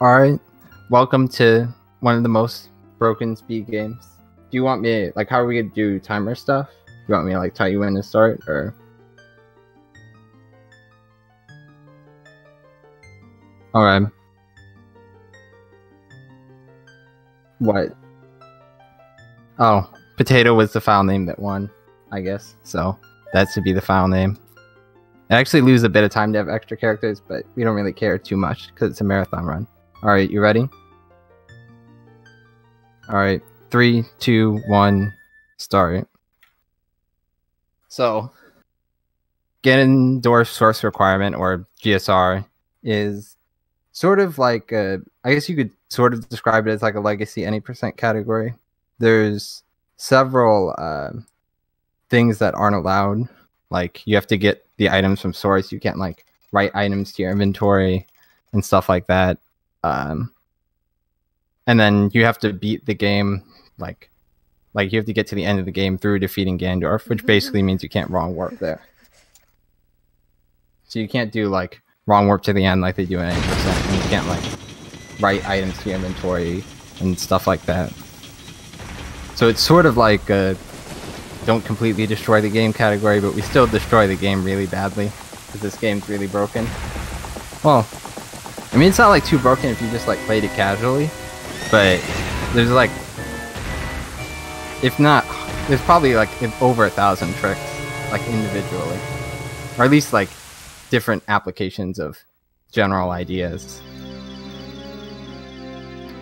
Alright. Welcome to one of the most broken speed games. Do you want me like how are we gonna do timer stuff? Do you want me to like tell you when to start or Alright. What? Oh, potato was the file name that won, I guess. So that should be the file name. I actually lose a bit of time to have extra characters, but we don't really care too much because it's a marathon run. All right, you ready? All right, three, two, one, start. So, Ganondorf source requirement or GSR is sort of like a, I guess you could sort of describe it as like a legacy any percent category. There's several uh, things that aren't allowed. Like you have to get the items from source. You can't like write items to your inventory and stuff like that. Um, and then you have to beat the game like like you have to get to the end of the game through defeating Ganondorf, which basically means you can't wrong warp there. So you can't do like wrong warp to the end like they do in 80%, and you can't like write items to your inventory and stuff like that. So it's sort of like a don't completely destroy the game category, but we still destroy the game really badly because this game's really broken. Well, I mean, it's not like too broken if you just like played it casually, but there's like, if not, there's probably like over a thousand tricks, like individually, or at least like different applications of general ideas.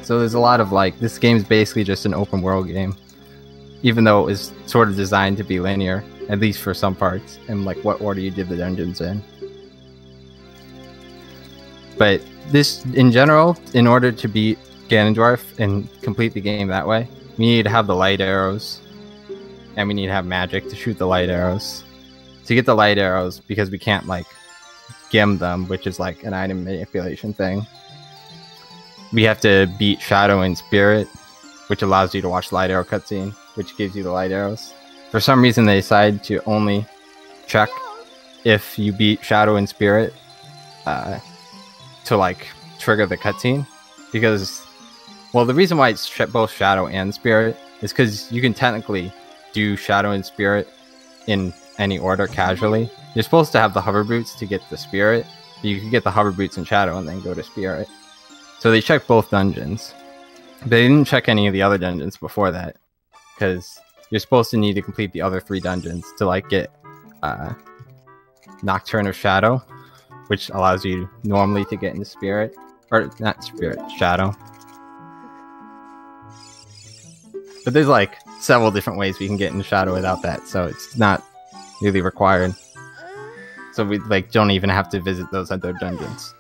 So there's a lot of like, this game's basically just an open world game even though it was sort of designed to be linear, at least for some parts, and like what order you did the dungeons in. But this, in general, in order to beat Ganondorf and complete the game that way, we need to have the light arrows, and we need to have magic to shoot the light arrows. To get the light arrows, because we can't like gem them, which is like an item manipulation thing. We have to beat Shadow and Spirit, which allows you to watch light arrow cutscene which gives you the light arrows. For some reason, they decide to only check if you beat Shadow and Spirit uh, to like trigger the cutscene. Because, well, the reason why it's both Shadow and Spirit is because you can technically do Shadow and Spirit in any order casually. You're supposed to have the hover boots to get the Spirit, but you can get the hover boots in Shadow and then go to Spirit. So they check both dungeons. They didn't check any of the other dungeons before that because you're supposed to need to complete the other three dungeons to like get uh, Nocturne of Shadow, which allows you normally to get into Spirit or not Spirit Shadow. But there's like several different ways we can get into Shadow without that, so it's not really required. So we like don't even have to visit those other dungeons.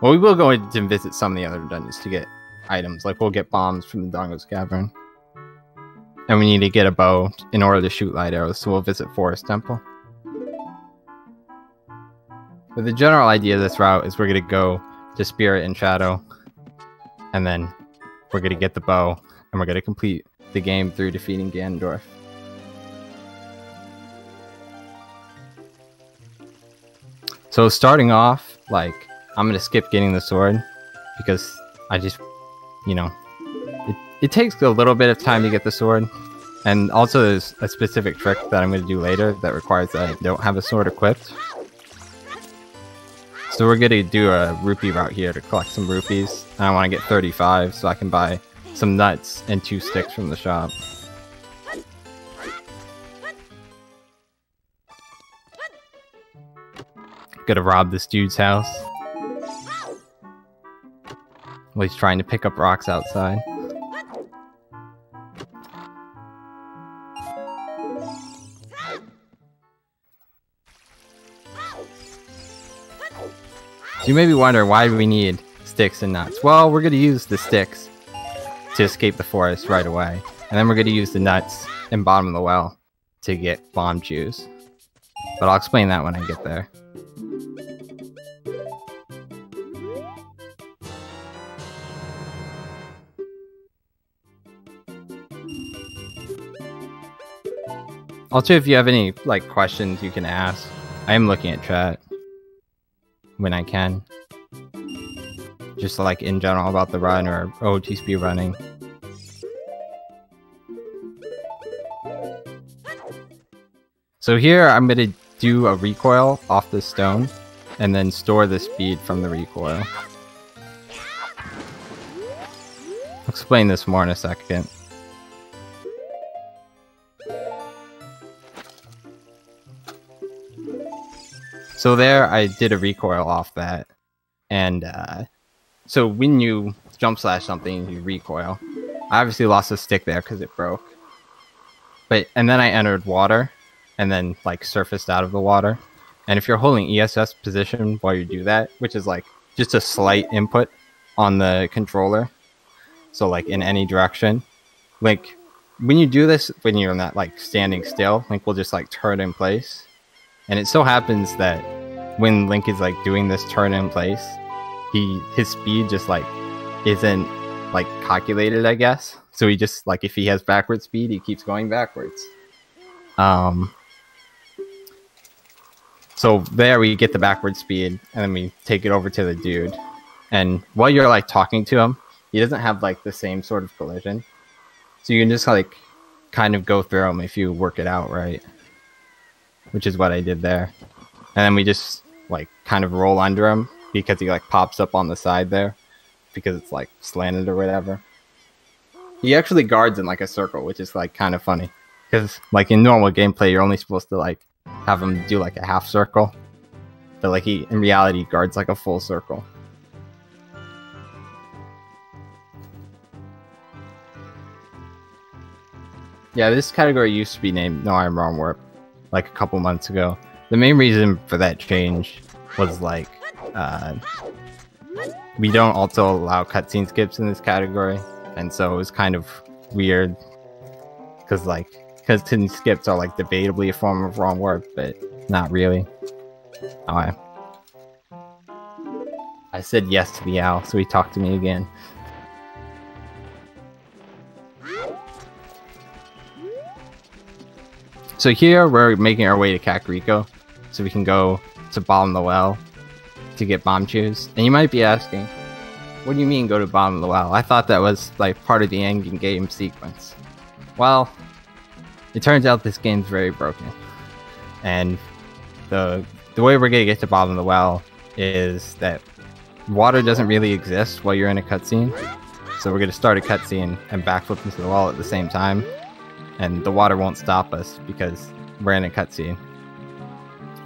Well, we will go and visit some of the other dungeons to get items. Like we'll get bombs from the Dodongo's Cavern. And we need to get a bow in order to shoot light arrows, so we'll visit Forest Temple. But the general idea of this route is we're going to go to Spirit and Shadow, and then we're going to get the bow, and we're going to complete the game through defeating Ganondorf. So starting off, like, I'm going to skip getting the sword, because I just, you know, it takes a little bit of time to get the sword. And also there's a specific trick that I'm going to do later that requires that I don't have a sword equipped. So we're to do a rupee route here to collect some rupees. I want to get 35 so I can buy some nuts and two sticks from the shop. Gonna rob this dude's house. Well, he's trying to pick up rocks outside. You may be wondering why we need sticks and nuts. Well, we're going to use the sticks to escape the forest right away. And then we're going to use the nuts in bottom of the well to get bomb juice. But I'll explain that when I get there. Also, if you have any like questions, you can ask. I am looking at chat when I can. just like in general about the run or OOT speed running. So here I'm going to do a recoil off the stone and then store the speed from the recoil. I'll explain this more in a second. So there I did a recoil off that. And uh, so when you jump slash something, you recoil. I obviously lost a stick there because it broke. But and then I entered water and then like surfaced out of the water. And if you're holding ESS position while you do that, which is like just a slight input on the controller, so like in any direction, like when you do this, when you're not like standing still, Link will just like turn in place. And it so happens that when Link is like doing this turn in place, he his speed just like isn't like calculated, I guess. So he just like if he has backward speed, he keeps going backwards. Um, so there we get the backward speed, and then we take it over to the dude. And while you're like talking to him, he doesn't have like the same sort of collision. So you can just like kind of go through him if you work it out right. Which is what I did there. And then we just like kind of roll under him because he like pops up on the side there because it's like slanted or whatever. He actually guards in like a circle, which is like kind of funny because like in normal gameplay, you're only supposed to like have him do like a half circle, but like he in reality guards like a full circle. Yeah, this category used to be named No IM Wrong Warp like a couple months ago. The main reason for that change was like uh, we don't also allow cutscene skips in this category, and so it was kind of weird because like cutscene skips are like debatably a form of wrong warp, but not really. Alright. I said yes to the owl, so he talked to me again. So here we're making our way to Kakariko, so we can go to bottom of the well to get Bombchus. And you might be asking, what do you mean go to bottom of the well? I thought that was like part of the end game sequence. Well, it turns out this game's very broken. And the the way we're gonna get to bottom of the well is that water doesn't really exist while you're in a cutscene. So we're gonna start a cutscene and backflip into the wall at the same time. And the water won't stop us because we're in a cutscene.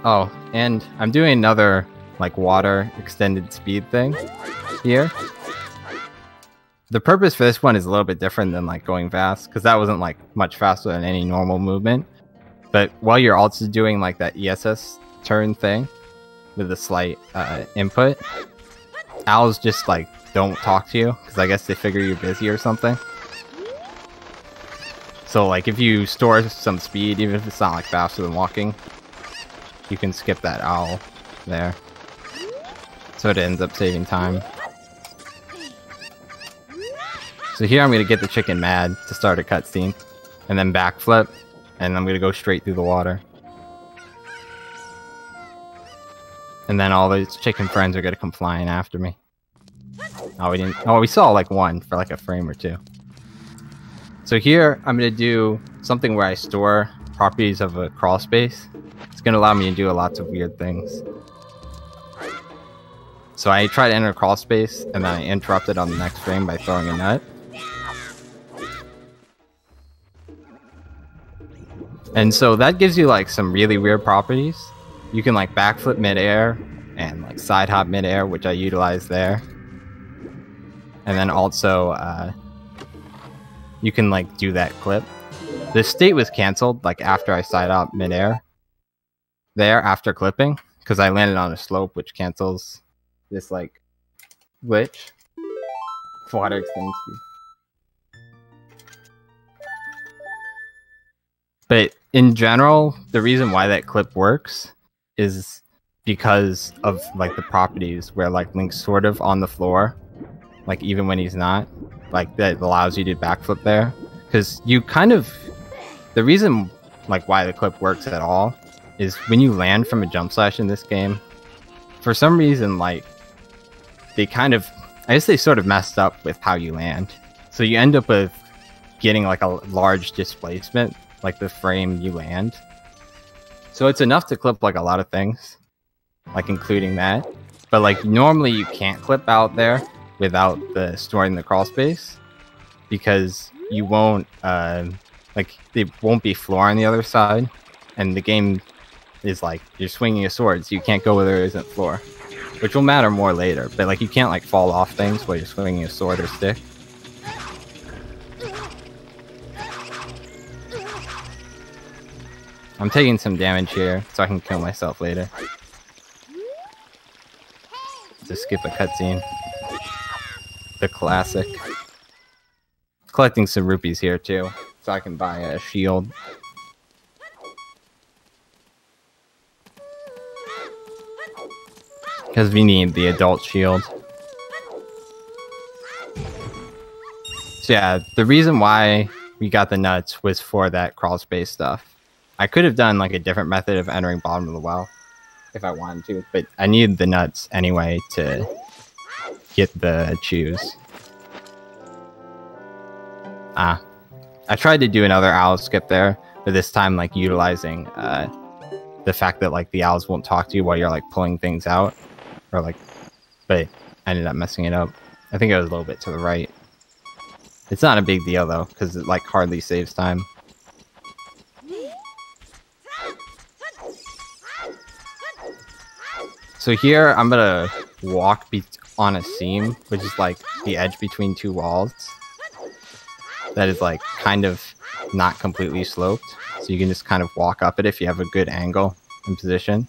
Oh, and I'm doing another like water extended speed thing here. The purpose for this one is a little bit different than like going fast because that wasn't like much faster than any normal movement. But while you're also doing like that ESS turn thing with a slight uh, input, owls just like don't talk to you because I guess they figure you're busy or something. So like if you store some speed, even if it's not like faster than walking, you can skip that owl there. So it ends up saving time. So here I'm to get the chicken mad to start a cutscene. And then backflip. And I'm to go straight through the water. And then all those chicken friends are to come flying after me. Oh, we didn't... Oh, we saw like one for like a frame or two. So here I'm going to do something where I store properties of a crawl space. It's going to allow me to do lots of weird things. So I try to enter a crawl space, and then I interrupt it on the next frame by throwing a nut. And so that gives you like some really weird properties. You can like backflip midair and like side hop midair, which I utilize there. And then also, uh, you can like do that clip. The state was canceled like after I side hop midair. There after clipping because I landed on a slope, which cancels this like glitch. Water extends speed. But in general, the reason why that clip works is because of like the properties where like Link's sort of on the floor, like even when he's not, like that allows you to backflip there. Because you kind of, the reason like why the clip works at all is when you land from a jump slash in this game, for some reason like they kind of I guess they sort of messed up with how you land. So you end up with getting like a large displacement, like the frame you land. So it's enough to clip like a lot of things, like including that. But like normally you can't clip out there without the storing the crawl space because you won't uh, like there won't be floor on the other side, and the game is like you're swinging a sword, so you can't go where there isn't floor, which will matter more later. But like you can't like fall off things while you're swinging a sword or stick. I'm taking some damage here, so I can kill myself later. To skip a cutscene. The classic. Collecting some rupees here too, so I can buy a shield. Because we need the adult shield. So yeah, the reason why we got the nuts was for that crawl space stuff. I could have done like a different method of entering bottom of the well if I wanted to, but I needed the nuts anyway to get the chus. Ah, I tried to do another owl skip there, but this time like utilizing uh, the fact that like the owls won't talk to you while you're like pulling things out, or like, but I ended up messing it up. I think it was a little bit to the right. It's not a big deal though, because it like hardly saves time. So here I'm gonna walk on a seam, which is like the edge between two walls. That is like kind of not completely sloped. So you can just kind of walk up it if you have a good angle and position.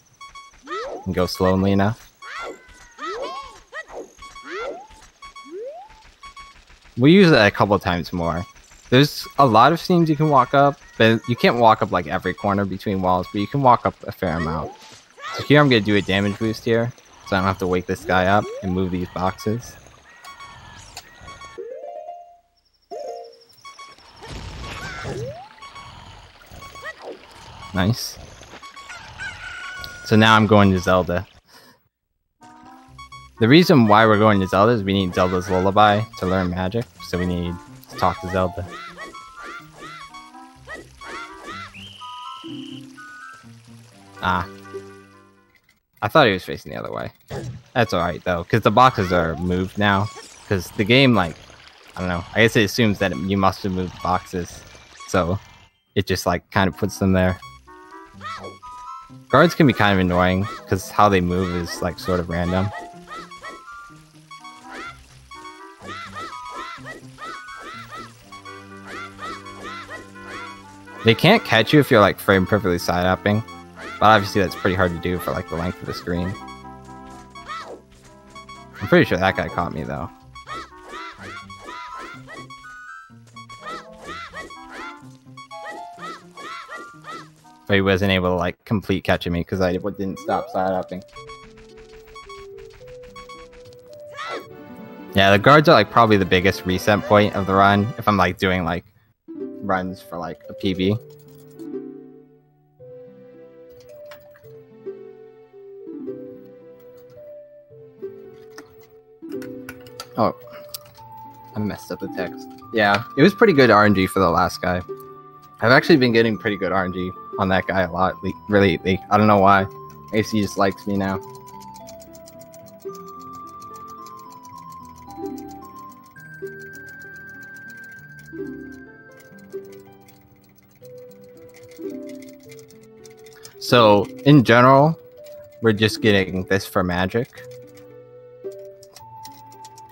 And go slowly enough. We use it a couple times more. There's a lot of seams you can walk up, but you can't walk up like every corner between walls, but you can walk up a fair amount. So here I'm going to do a damage boost here, so I don't have to wake this guy up and move these boxes. Nice. So now I'm going to Zelda. The reason why we're going to Zelda is we need Zelda's Lullaby to learn magic, so we need to talk to Zelda. Ah, I thought he was facing the other way. That's alright though, because the boxes are moved now. Because the game, like, I don't know, I guess it assumes that you must have moved boxes. So it just like kind of puts them there. Guards can be kind of annoying because how they move is like sort of random. They can't catch you if you're like frame perfectly side hopping. But obviously that's pretty hard to do for like the length of the screen. I'm pretty sure that guy caught me though. But he wasn't able to like complete catching me because I didn't stop side hopping. Yeah, the guards are like probably the biggest reset point of the run if I'm like doing like runs for like a PB. Oh, I messed up the text. Yeah, it was pretty good RNG for the last guy. I've actually been getting pretty good RNG on that guy a lot, really. I don't know why. He just likes me now. So, in general, we're just getting this for magic.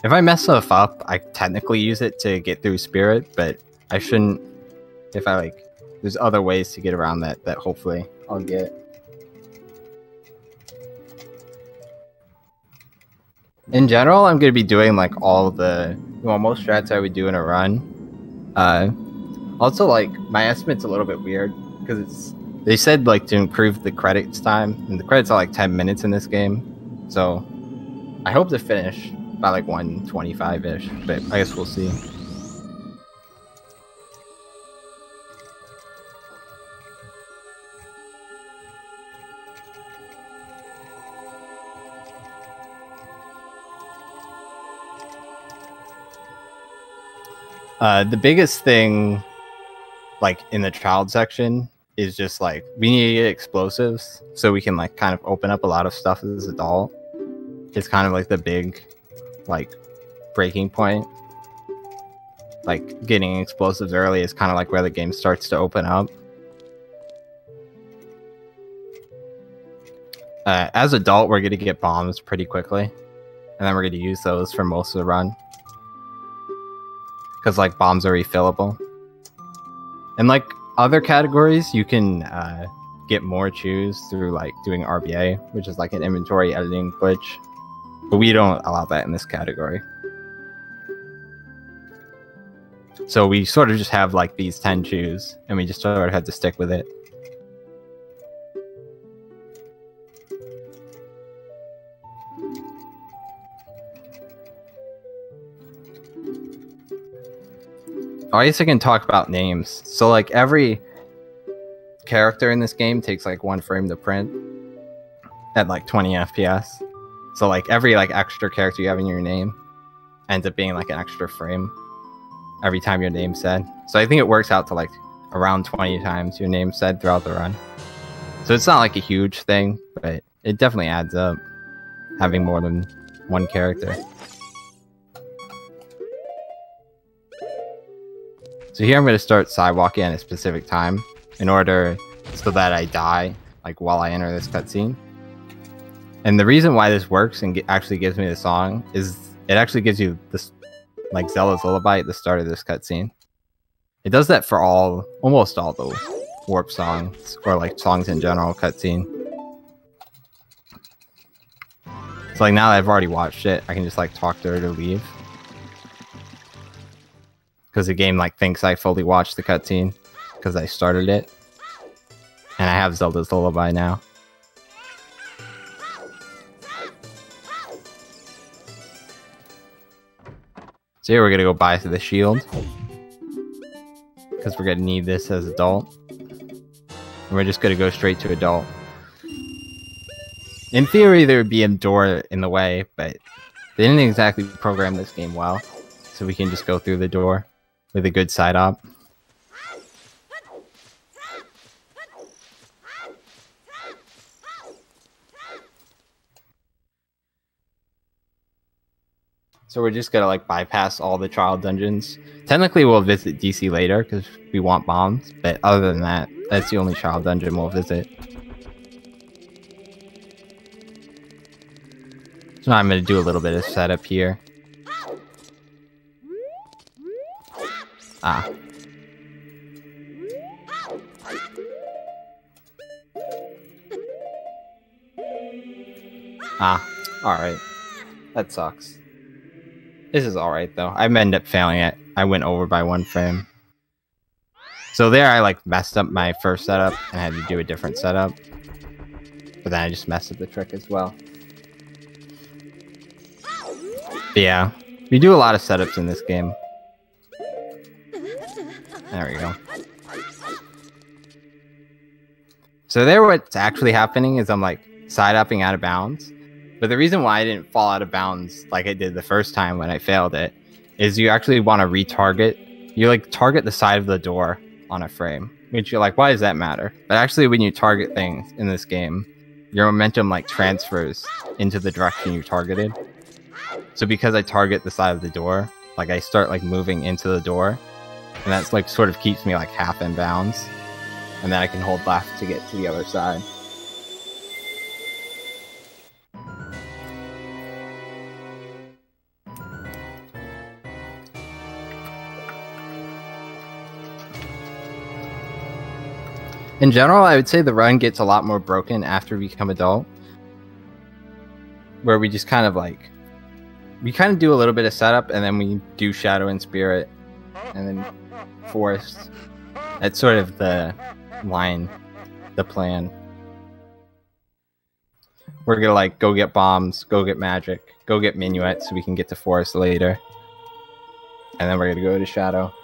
If I mess stuff up, I technically use it to get through spirit, but I shouldn't. If I like, there's other ways to get around that. That hopefully I'll get. In general, I'm gonna be doing like all the well, most strats I would do in a run. Uh, also, like my estimate's a little bit weird because it's they said like to improve the credits time, and the credits are like 10 minutes in this game. So I hope to finish by like 125 ish, but I guess we'll see. Uh, the biggest thing, like in the child section, is just like we need to get explosives so we can like kind of open up a lot of stuff as an adult. It's kind of like the big, like, breaking point. Like getting explosives early is kind of like where the game starts to open up. Uh, as adult, we're gonna get bombs pretty quickly, and then we're gonna use those for most of the run because like bombs are refillable. And like other categories, you can uh, get more chus through like doing RBA, which is like an inventory editing glitch, but we don't allow that in this category. So we sort of just have like these 10 chus and we just sort of have to stick with it. Oh, I guess I can talk about names. So like every character in this game takes like one frame to print at like 20 FPS. So like every like extra character you have in your name ends up being like an extra frame every time your name's said. So I think it works out to like around 20 times your name said throughout the run. So it's not like a huge thing, but it definitely adds up having more than one character. So here I'm going to start sidewalking at a specific time in order so that I die like while I enter this cutscene. And the reason why this works and actually gives me the song is it actually gives you this like Zelda's Lullaby at the start of this cutscene. It does that for all, almost all the warp songs or like songs in general cutscene. So like now that I've already watched it, I can just like talk to her to leave because the game like thinks I fully watched the cutscene because I started it, and I have Zelda's Lullaby now. So here we're gonna go buy the shield because we're gonna need this as adult, and we're just gonna go straight to adult. In theory, there would be a door in the way, but they didn't exactly program this game well, so we can just go through the door with a good side hop. So we're just gonna like bypass all the trial dungeons. Technically, we'll visit DC later because we want bombs, but other than that, that's the only trial dungeon we'll visit. So now I'm gonna do a little bit of setup here. Ah. Ah, alright. That sucks. This is alright though. I ended up failing it. I went over by one frame. So there I like messed up my first setup and I had to do a different setup. But then I just messed up the trick as well. But yeah, we do a lot of setups in this game. There we go. So there what's actually happening is I'm like side hopping out of bounds. But the reason why I didn't fall out of bounds like I did the first time when I failed it is you actually want to retarget. You like target the side of the door on a frame, which you're like, why does that matter? But actually, when you target things in this game, your momentum like transfers into the direction you targeted. So because I target the side of the door, like I start like moving into the door, and that's like sort of keeps me like half in bounds. And then I can hold left to get to the other side. In general, I would say the run gets a lot more broken after we become adult. Where we just kind of like we kind of do a little bit of setup and then we do shadow and spirit and then forest. That's sort of the line, the plan. We're gonna like go get bombs, go get magic, go get minuet so we can get to forest later. And then we're gonna go to shadow.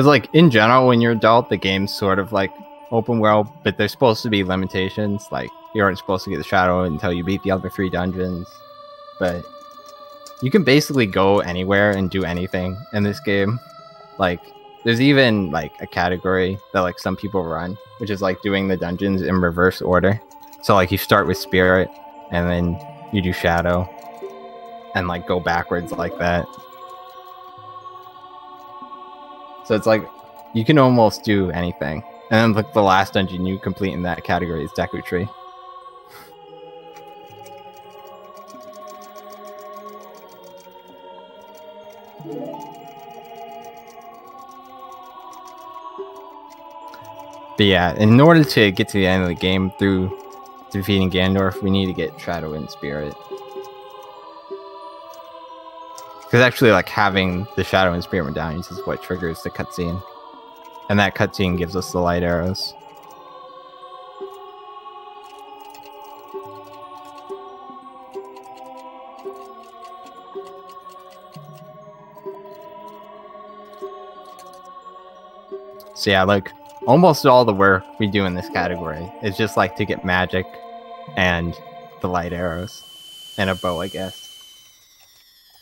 Because like in general, when you're adult, the game's sort of like open world, but there's supposed to be limitations. Like you aren't supposed to get the shadow until you beat the other three dungeons. But you can basically go anywhere and do anything in this game. Like there's even like a category that like some people run, which is like doing the dungeons in reverse order. So like you start with spirit and then you do shadow and like go backwards like that. So it's like you can almost do anything. And then like the last dungeon you complete in that category is Deku Tree. But yeah, in order to get to the end of the game through defeating Ganondorf, we need to get Shadow and Spirit. Because actually, like, having the Shadow and Spirit medallions is what triggers the cutscene. And that cutscene gives us the light arrows. So yeah, like almost all the work we do in this category is just like to get magic and the light arrows and a bow, I guess.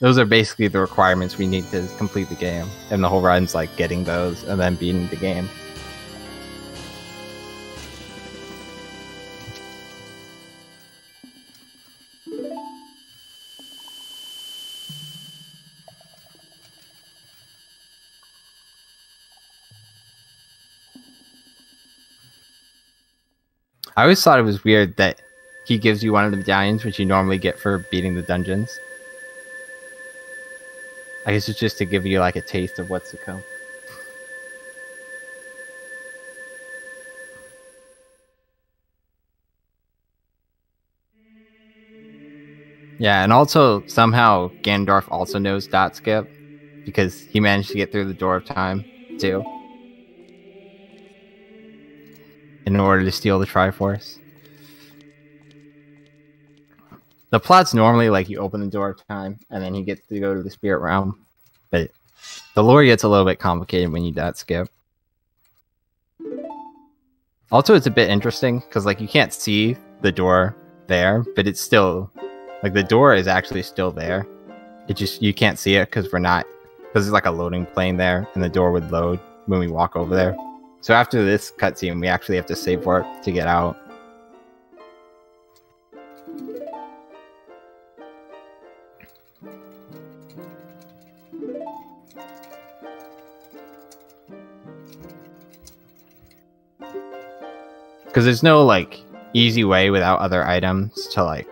Those are basically the requirements we need to complete the game, and the whole run's like getting those and then beating the game. I always thought it was weird that he gives you one of the medallions, which you normally get for beating the dungeons. I guess it's just to give you like a taste of what's to come. Yeah, and also somehow Ganondorf also knows dot skip because he managed to get through the door of time too in order to steal the Triforce. The plot's normally like you open the door of time and then he gets to go to the spirit realm, but the lore gets a little bit complicated when you dot skip. Also, it's a bit interesting because like you can't see the door there, but it's still like the door is actually still there. It just you can't see it because we're not because there's like a loading plane there, and the door would load when we walk over there. So after this cutscene, we actually have to save warp to get out. Because there's no like easy way without other items to like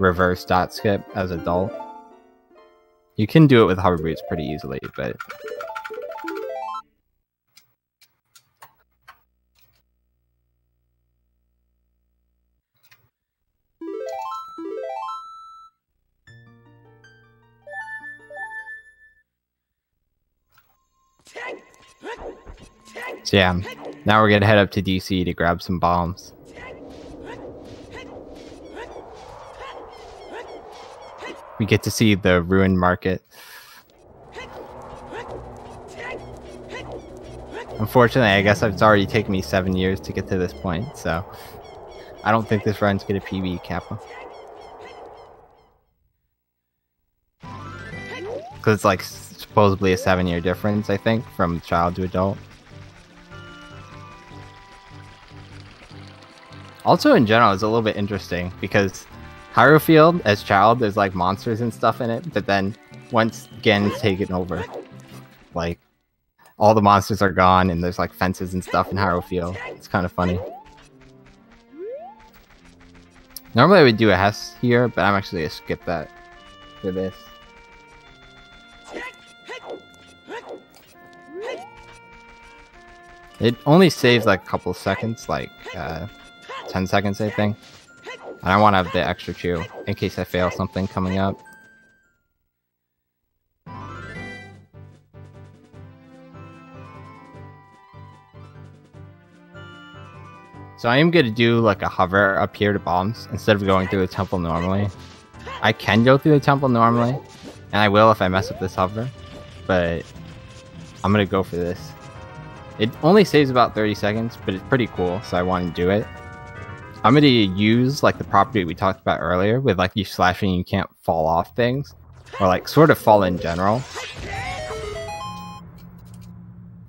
reverse dot skip as a adult. You can do it with hover boots pretty easily, but yeah, now we're gonna head up to DC to grab some bombs. We get to see the ruined market. Unfortunately, I guess it's already taken me seven years to get to this point, so I don't think this run's gonna PB Kappa. Because it's like supposedly a seven year difference, I think, from child to adult. Also, in general, it's a little bit interesting because Hyrule Field, as child, there's like monsters and stuff in it, but then once Ganon's taken over, like all the monsters are gone and there's like fences and stuff in Hyrule Field. It's kind of funny. Normally I would do a HESS here, but I'm actually gonna skip that for this. It only saves like a couple seconds, like uh, 10 seconds, I think. And I want to have the extra chu in case I fail something coming up. So I am going to do like a hover up here to bombs instead of going through the temple normally. I can go through the temple normally, and I will if I mess up this hover, but I'm going to go for this. It only saves about 30 seconds, but it's pretty cool, so I want to do it. I'm gonna use like the property we talked about earlier with like you slashing you can't fall off things. Or like sort of fall in general.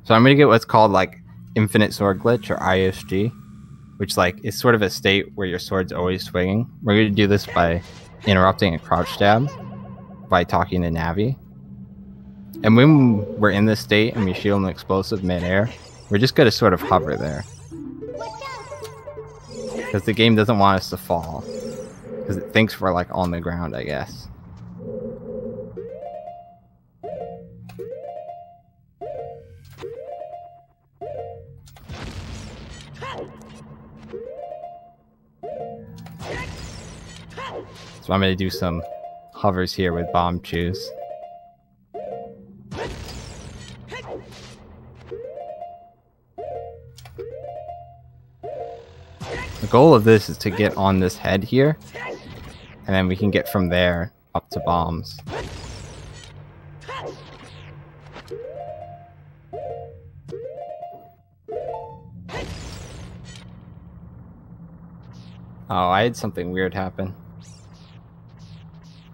So I'm gonna get what's called like infinite sword glitch or ISG, which like is sort of a state where your sword's always swinging. We're gonna do this by interrupting a crouch stab by talking to Navi. And when we're in this state and we shield an explosive midair, we're just gonna sort of hover there. Because the game doesn't want us to fall. Because it thinks we're like on the ground, I guess. So I'm going to do some hovers here with Bombchus. The goal of this is to get on this head here, and then we can get from there up to bombs. Oh, I had something weird happen.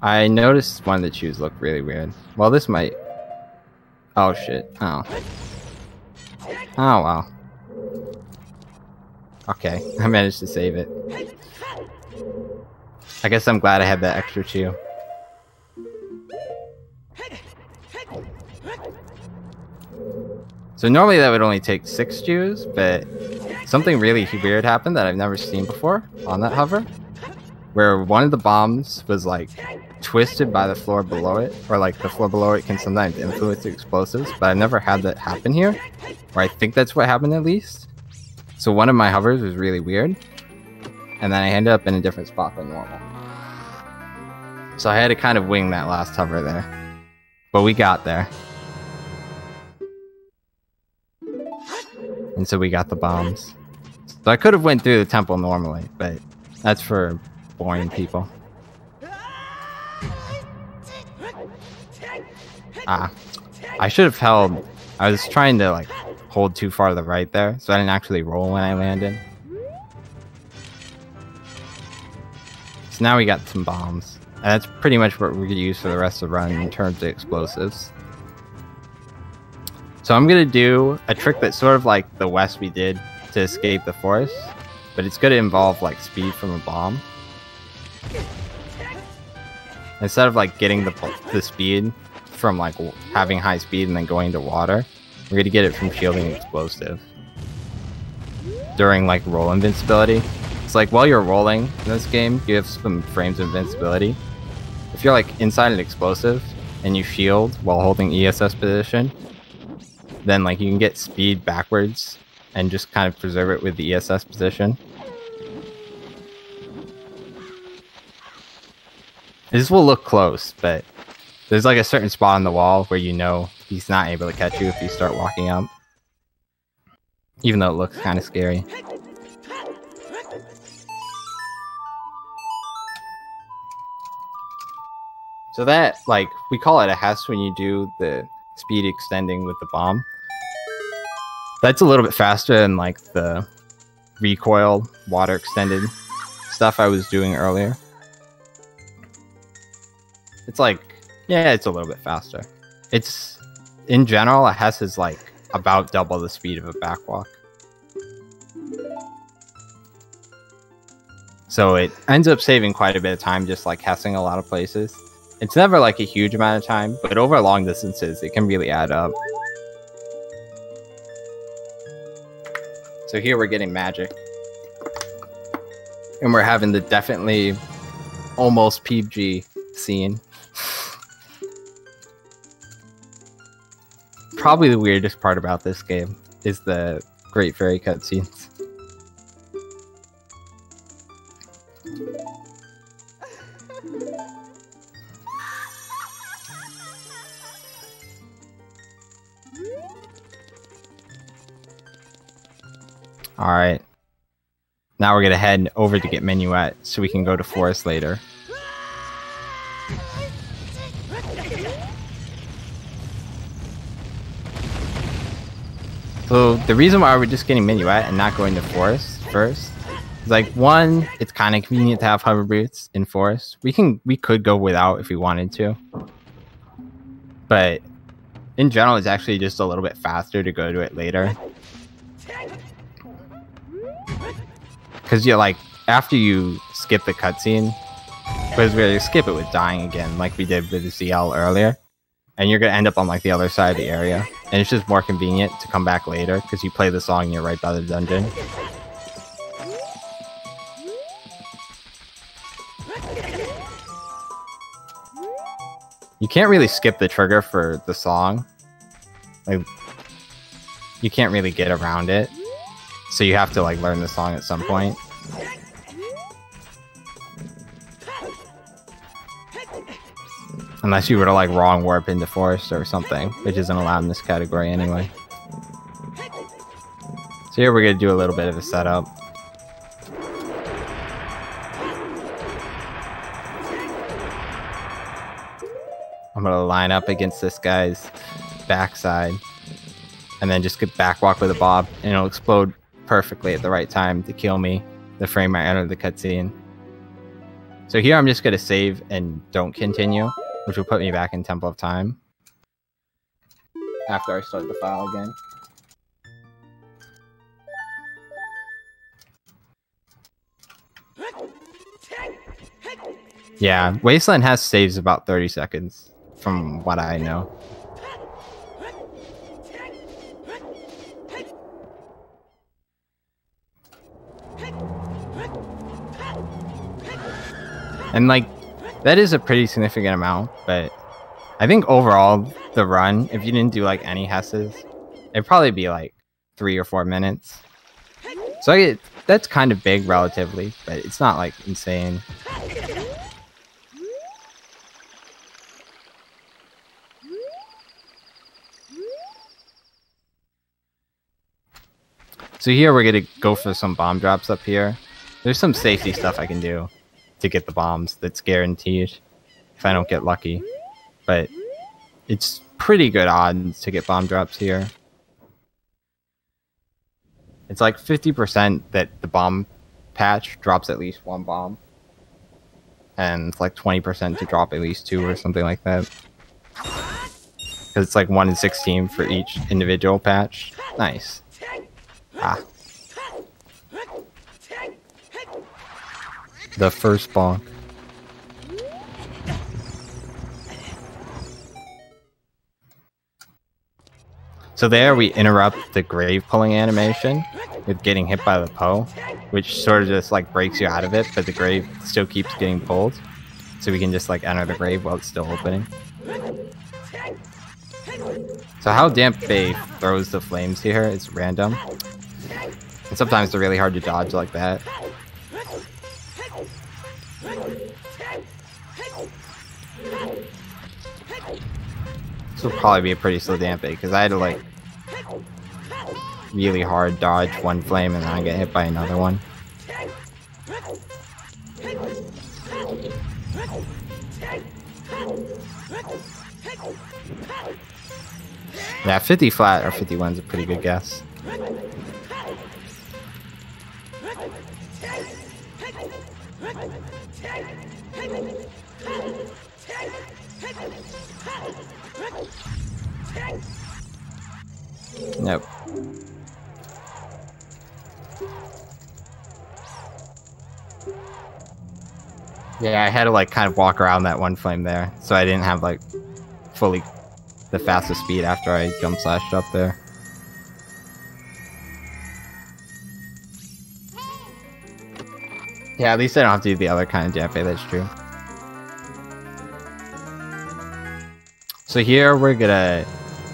I noticed one of the shoes looked really weird. Well, this might... Oh, shit. Oh. Oh, wow. Okay, I managed to save it. I guess I'm glad I had that extra chu. So normally that would only take six chus, but something really weird happened that I've never seen before on that hover. Where one of the bombs was like twisted by the floor below it, or like the floor below it can sometimes influence the explosives, but I've never had that happen here. Or I think that's what happened at least. So one of my hovers was really weird, and then I ended up in a different spot than normal. So I had to kind of wing that last hover there. But we got there. And so we got the bombs. So I could have went through the temple normally, but that's for boring people. Ah, I should have held. I was trying to like hold too far to the right there, so I didn't actually roll when I landed. So now we got some bombs. And that's pretty much what going to use for the rest of the run in terms of explosives. So I'm going to do a trick that's sort of like the west we did to escape the forest, but it's going to involve like speed from a bomb. Instead of like getting the, the speed from like having high speed and then going to water, we're gonna get it from shielding explosive. During like roll invincibility. It's like while you're rolling in this game, you have some frames of invincibility. If you're like inside an explosive and you shield while holding ESS position, then like you can get speed backwards and just kind of preserve it with the ESS position. This will look close, but there's like a certain spot on the wall where you know he's not able to catch you if you start walking up. Even though it looks kind of scary. So that, like, we call it a Hess when you do the speed extending with the bomb. That's a little bit faster than, like, the recoil water extended stuff I was doing earlier. It's like yeah, it's a little bit faster. It's in general, a Hess is like about double the speed of a backwalk. So it ends up saving quite a bit of time just like Hessing a lot of places. It's never like a huge amount of time, but over long distances, it can really add up. So here we're getting magic. And we're having the definitely almost PG scene. Probably the weirdest part about this game is the Great Fairy cutscenes. Alright. Now we're gonna head over to get Minuet so we can go to Forest later. So the reason why we're just getting Minuet and not going to Forest first is Like one, it's kind of convenient to have hover boots in forest. We can we could go without if we wanted to, but in general, it's actually just a little bit faster to go to it later. Because you're like after you skip the cutscene, because we skip it with dying again, like we did with the CL earlier, and you're gonna end up on like the other side of the area, and it's just more convenient to come back later because you play the song and you're right by the dungeon. You can't really skip the trigger for the song. Like, you can't really get around it. So you have to like learn the song at some point. Unless you were to like wrong warp into forest or something, which isn't allowed in this category anyway. So here we're gonna do a little bit of a setup. I'm gonna line up against this guy's backside and then just get back walk with a bob and it'll explode perfectly at the right time to kill me the frame I enter the cutscene. So here I'm just gonna save and don't continue, which will put me back in Temple of Time after I start the file again. Yeah, Wasteland has saves about 30 seconds from what I know. And like, that is a pretty significant amount, but I think overall, the run, if you didn't do like any Hesses, it'd probably be like three or four minutes. So I that's kind of big relatively, but it's not like insane. So here we're gonna go for some bomb drops up here. There's some safety stuff I can do to get the bombs that's guaranteed if I don't get lucky. But it's pretty good odds to get bomb drops here. It's like 50% that the bomb patch drops at least one bomb. And it's like 20% to drop at least two or something like that. Because it's like 1 in 16 for each individual patch. Nice. Ah. The first bonk. So there we interrupt the grave pulling animation with getting hit by the Poe, which sort of just like breaks you out of it, but the grave still keeps getting pulled. So we can just like enter the grave while it's still opening. So how Dampé throws the flames here is random. And sometimes they're really hard to dodge like that. Will probably be a pretty slow Dampé because I had to like really hard dodge one flame and then I get hit by another one. Yeah, 50 flat or 51 is a pretty good guess. Nope. Yeah, I had to like kind of walk around that one flame there, so I didn't have like fully the fastest speed after I jump slashed up there. Yeah, at least I don't have to do the other kind of Dampé, that's true. So here we're gonna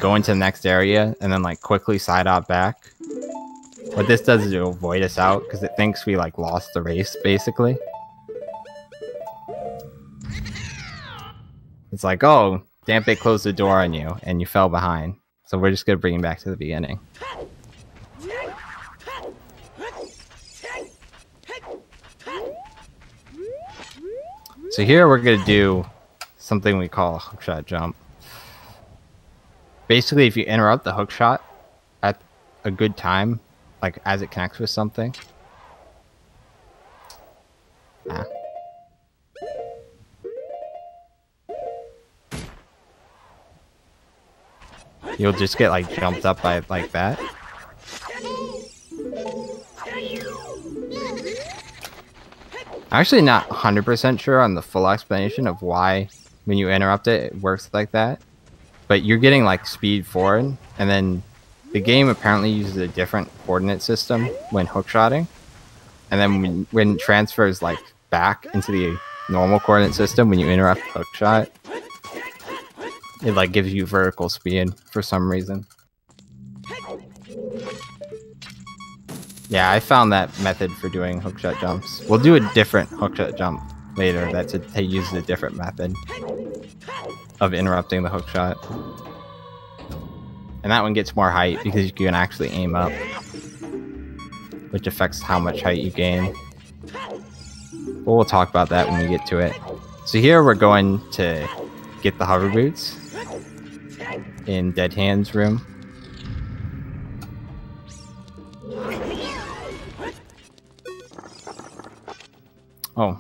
go into the next area and then like quickly side out back. What this does is it avoid us out because it thinks we like lost the race basically. It's like, oh, Dampé closed the door on you and you fell behind. So we're just gonna bring him back to the beginning. So here we're gonna do something we call a hookshot jump basically if you interrupt the hook shot at a good time, like as it connects with something. Ah. You'll just get like jumped up by like that. Actually not 100% sure on the full explanation of why when you interrupt it, it works like that. But you're getting like speed forward, and then the game apparently uses a different coordinate system when hookshotting. And then when, when transfers like back into the normal coordinate system when you interrupt hookshot, it like gives you vertical speed for some reason. Yeah, I found that method for doing hookshot jumps. We'll do a different hookshot jump later that's a, uses a different method of interrupting the hookshot. And that one gets more height because you can actually aim up. Which affects how much height you gain. But we'll talk about that when we get to it. So here we're going to get the hover boots in Dead Hand's room. Oh.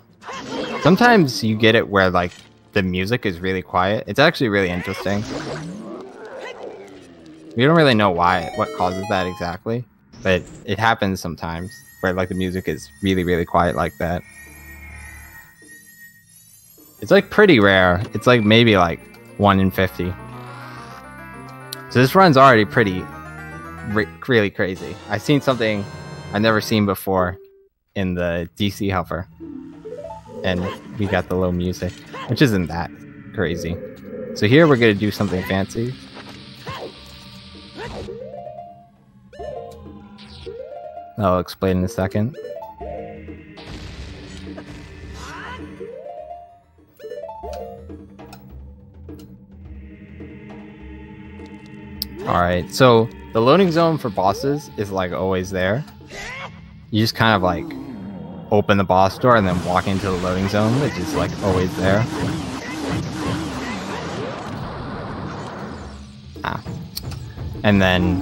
Sometimes you get it where like the music is really quiet. It's actually really interesting. We don't really know why, what causes that exactly, but it happens sometimes where like the music is really, really quiet like that. It's like pretty rare. It's like maybe like 1 in 50. So this run's already pretty, re really crazy. I've seen something I've never seen before in the DC hover. And we got the low music, which isn't that crazy. So here we're to do something fancy. I'll explain in a second. Alright, so the loading zone for bosses is like always there. You just kind of like open the boss door and then walk into the loading zone, which is like always there. Ah. And then,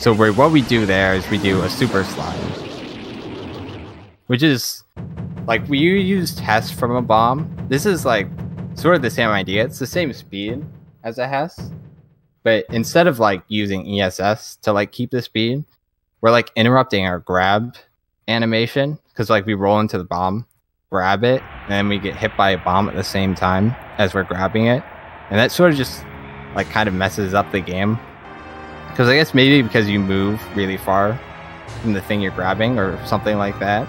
so what we do there is we do a super slide, which is like we use Hess from a bomb. This is like sort of the same idea. It's the same speed as a Hess, but instead of like using ESS to like keep the speed, we're like interrupting our grab animation because like we roll into the bomb, grab it, and then we get hit by a bomb at the same time as we're grabbing it, and that sort of just like kind of messes up the game. Because I guess maybe because you move really far from the thing you're grabbing or something like that,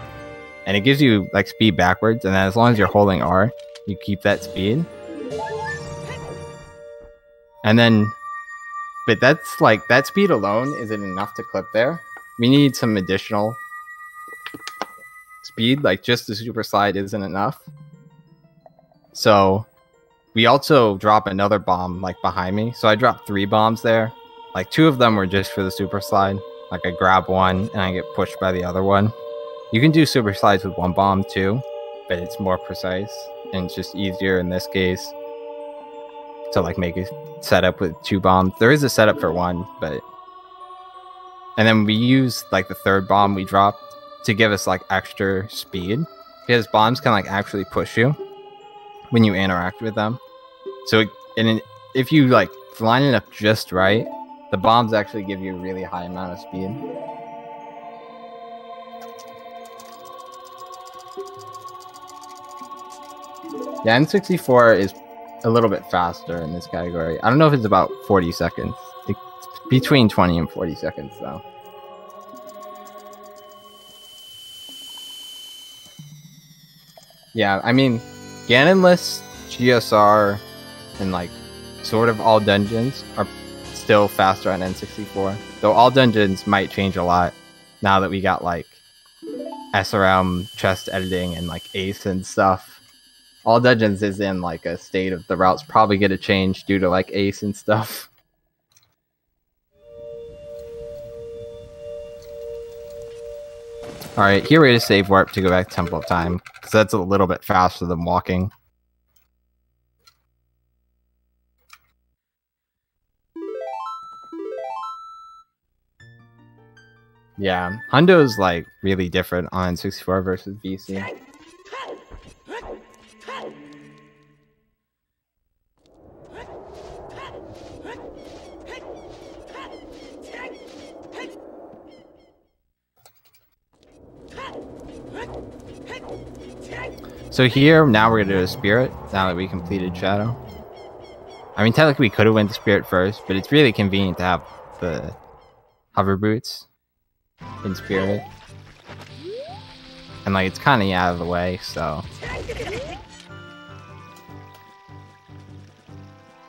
and it gives you like speed backwards, and as long as you're holding R, you keep that speed. And then but that's like, that speed alone isn't enough to clip there. We need some additional speed, like just the super slide isn't enough. So we also drop another bomb like behind me. So I dropped three bombs there. Like two of them were just for the super slide. Like I grab one and I get pushed by the other one. You can do super slides with one bomb too, but it's more precise and it's just easier in this case to like make a setup with two bombs. There is a setup for one, but and then we use like the third bomb we dropped to give us like extra speed because bombs can like actually push you when you interact with them. So and if you like line it up just right, the bombs actually give you a really high amount of speed. Yeah, N64 is a little bit faster in this category. I don't know if it's about 40 seconds. It's between 20 and 40 seconds, though. Yeah, I mean, Ganonless, GSR, and like sort of all dungeons are still faster on N64. Though all dungeons might change a lot now that we got like SRM chest editing and like Ace and stuff all dungeons is in like a state of the routes probably to change due to like ace and stuff. Alright, here we are to save warp to go back to Temple of Time, because that's a little bit faster than walking. Yeah, Hundo's like really different on 64 versus VC. So here, now we're gonna do a spirit, now that we completed Shadow. I mean, technically we could have went to spirit first, but it's really convenient to have the hover boots in spirit. And like, it's kind of out of the way, so.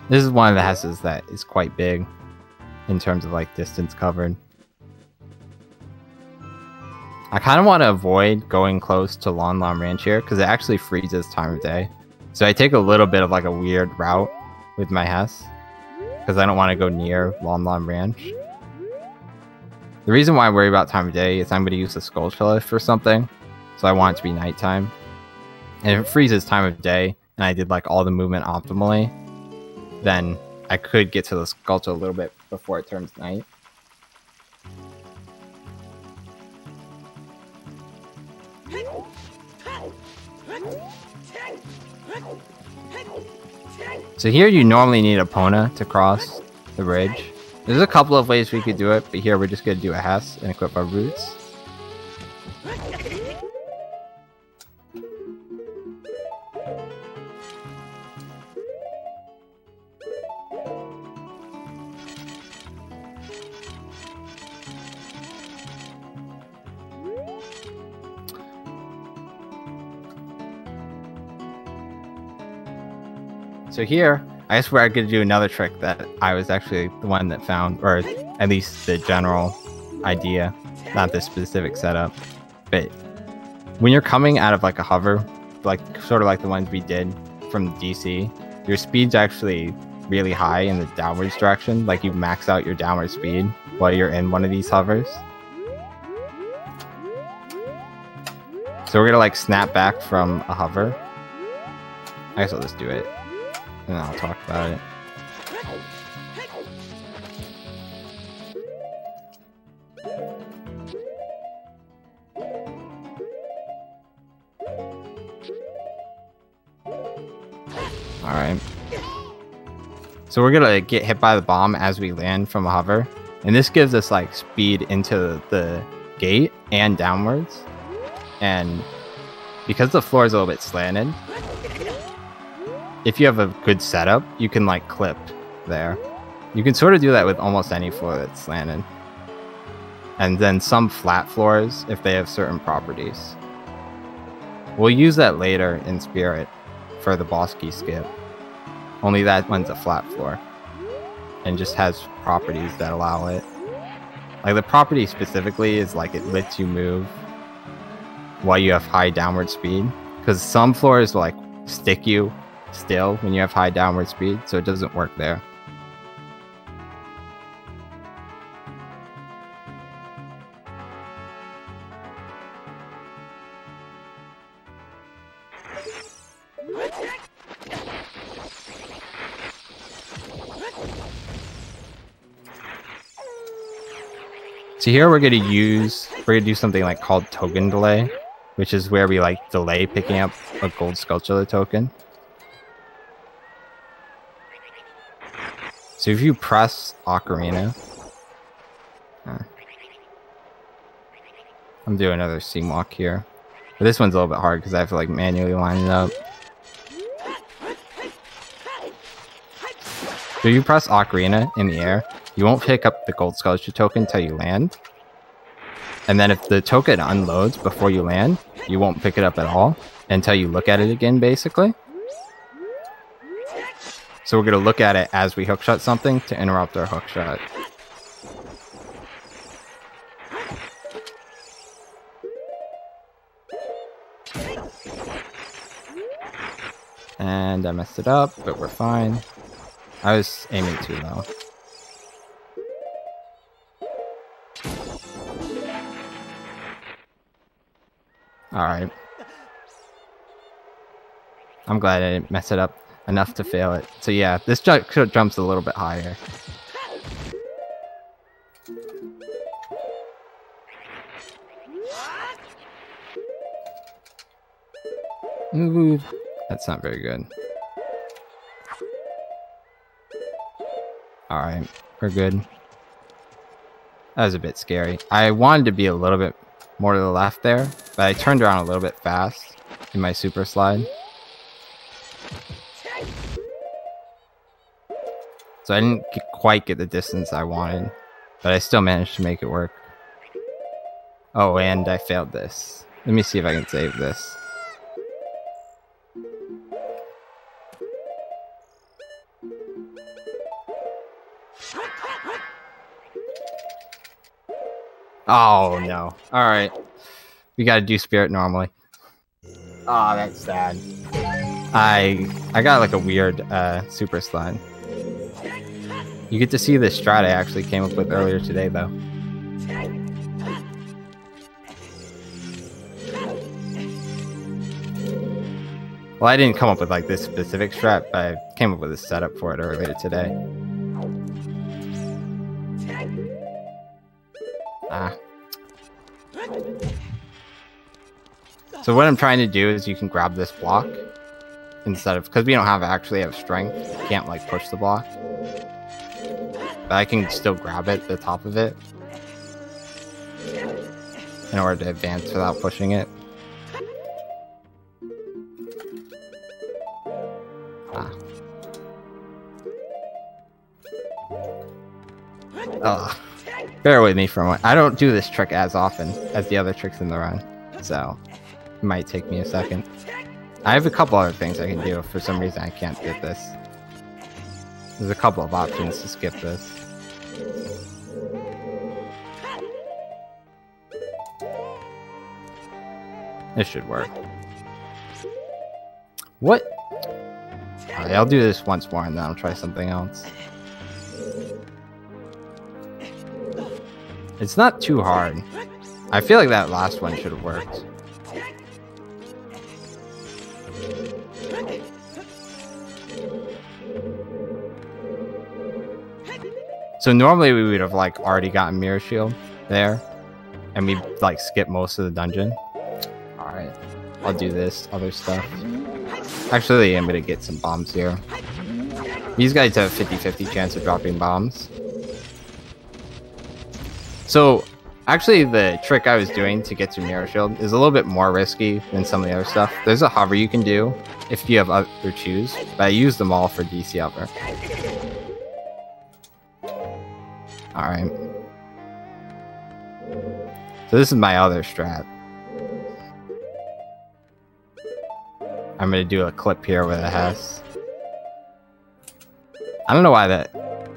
This is one of the Hesses that is quite big in terms of like distance covered. I kind of want to avoid going close to Lon Lon Ranch here because it actually freezes time of day. So I take a little bit of like a weird route with my Hess because I don't want to go near Lon Lon Ranch. The reason why I worry about time of day is I'm going to use the Skulltula for something, so I want it to be nighttime. And if it freezes time of day and I did like all the movement optimally, then I could get to the Skulltula a little bit before it turns night. So here you normally need Epona to cross the bridge. There's a couple of ways we could do it, but here we're just going to do a Hess and equip our boots. So here, I guess we're going to do another trick that I was actually the one that found, or at least the general idea, not the specific setup. But when you're coming out of like a hover, like sort of like the ones we did from DC, your speed's actually really high in the downwards direction. Like you max out your downward speed while you're in one of these hovers. So we're gonna like snap back from a hover. I guess I'll just do it and I'll talk about it. Alright. So we're gonna get hit by the bomb as we land from a hover. And this gives us like speed into the gate and downwards. And because the floor is a little bit slanted, if you have a good setup, you can like clip there. You can sort of do that with almost any floor that's slanted. And then some flat floors if they have certain properties. We'll use that later in Spirit for the boss key skip. Only that one's a flat floor. And just has properties that allow it. Like the property specifically is like it lets you move while you have high downward speed. Because some floors like stick you still when you have high downward speed, so it doesn't work there. So here we're going to use, we're going to do something like called token delay, which is where we like delay picking up a gold Skulltula token. So if you press Ocarina... Huh. I'm doing another seam walk here. But this one's a little bit hard because I have to like manually line it up. So you press Ocarina in the air, you won't pick up the Gold Skulltula token until you land. And then if the token unloads before you land, you won't pick it up at all until you look at it again, basically. So we're going to look at it as we hookshot something to interrupt our hookshot. And I messed it up, but we're fine. I was aiming too low. Alright. I'm glad I didn't mess it up enough to mm-hmm. fail it. So yeah, this jump jumps a little bit higher. Ooh, that's not very good. Alright, we're good. That was a bit scary. I wanted to be a little bit more to the left there, But I turned around a little bit fast in my super slide. So I didn't get, quite get the distance I wanted, but I still managed to make it work. Oh, and I failed this. Let me see if I can save this. Oh no. Alright. We gotta do spirit normally. Oh, that's sad. I I got like a weird uh, super slide. You get to see the strat I actually came up with earlier today though. Well, I didn't come up with like this specific strat, but I came up with a setup for it earlier today. Ah. So what I'm trying to do is you can grab this block instead of because we don't have actually have strength, can't like push the block. But I can still grab it, the top of it, in order to advance without pushing it. Ah. Ugh. Bear with me for a moment. I don't do this trick as often as the other tricks in the run, so it might take me a second. I have a couple other things I can do. For some reason, I can't get this. There's a couple of options to skip this. This should work. What? Right, I'll do this once more and then I'll try something else. It's not too hard. I feel like that last one should have worked. So normally we would have like already gotten Mirror Shield there. And we like skip most of the dungeon. Alright. I'll do this other stuff. Actually, I'm gonna get some bombs here. These guys have 50-50 chance of dropping bombs. So, actually, the trick I was doing to get to Mirror Shield is a little bit more risky than some of the other stuff. There's a hover you can do if you have other chus, but I use them all for DC hover. Alright. So this is my other strat. I'm gonna do a clip here with a Hess. I don't know why that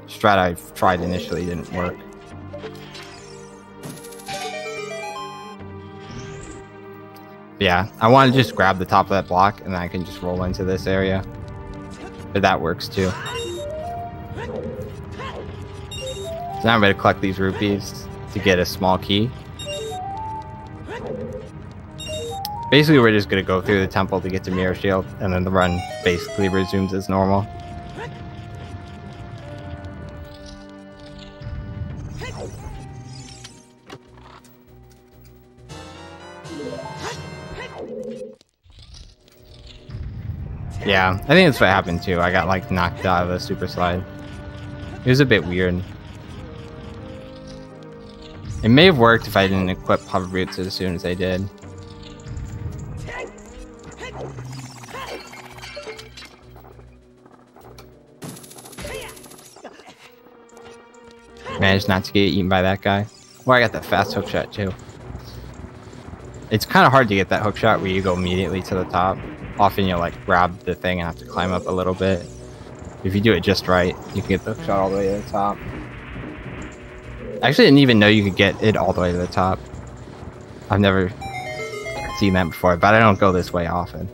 strat I tried initially didn't work. yeah, I want to just grab the top of that block and I can just roll into this area. But that works too. So now I'm going to collect these rupees to get a small key. Basically, we're just going to go through the temple to get to Mirror Shield, and then the run basically resumes as normal. Yeah, I think that's what happened too. I got like knocked out of the super slide. It was a bit weird. It may have worked if I didn't equip hover boots as soon as I did. Managed not to get eaten by that guy. Well, I got that fast hook shot too. It's kind of hard to get that hook shot where you go immediately to the top often you'll like grab the thing and have to climb up a little bit. If you do it just right, you can get the hook shot all the way to the top. I actually didn't even know you could get it all the way to the top. I've never seen that before, but I don't go this way often.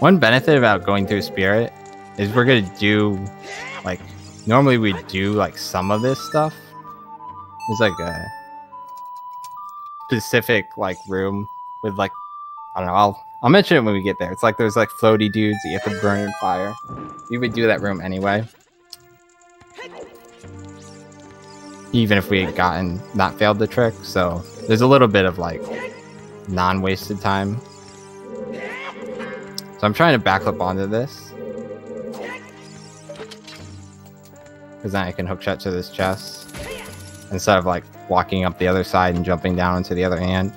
One benefit about going through Spirit is we're gonna do like Normally we do like some of this stuff. There's like a specific like room with like I don't know. I'll I'll mention it when we get there. It's like there's like floaty dudes that you have to burn in fire. We would do that room anyway. Even if we had gotten not failed the trick, so there's a little bit of like non-wasted time. So I'm trying to backflip onto this. because then I can hook shot to this chest instead of like walking up the other side and jumping down into the other hand.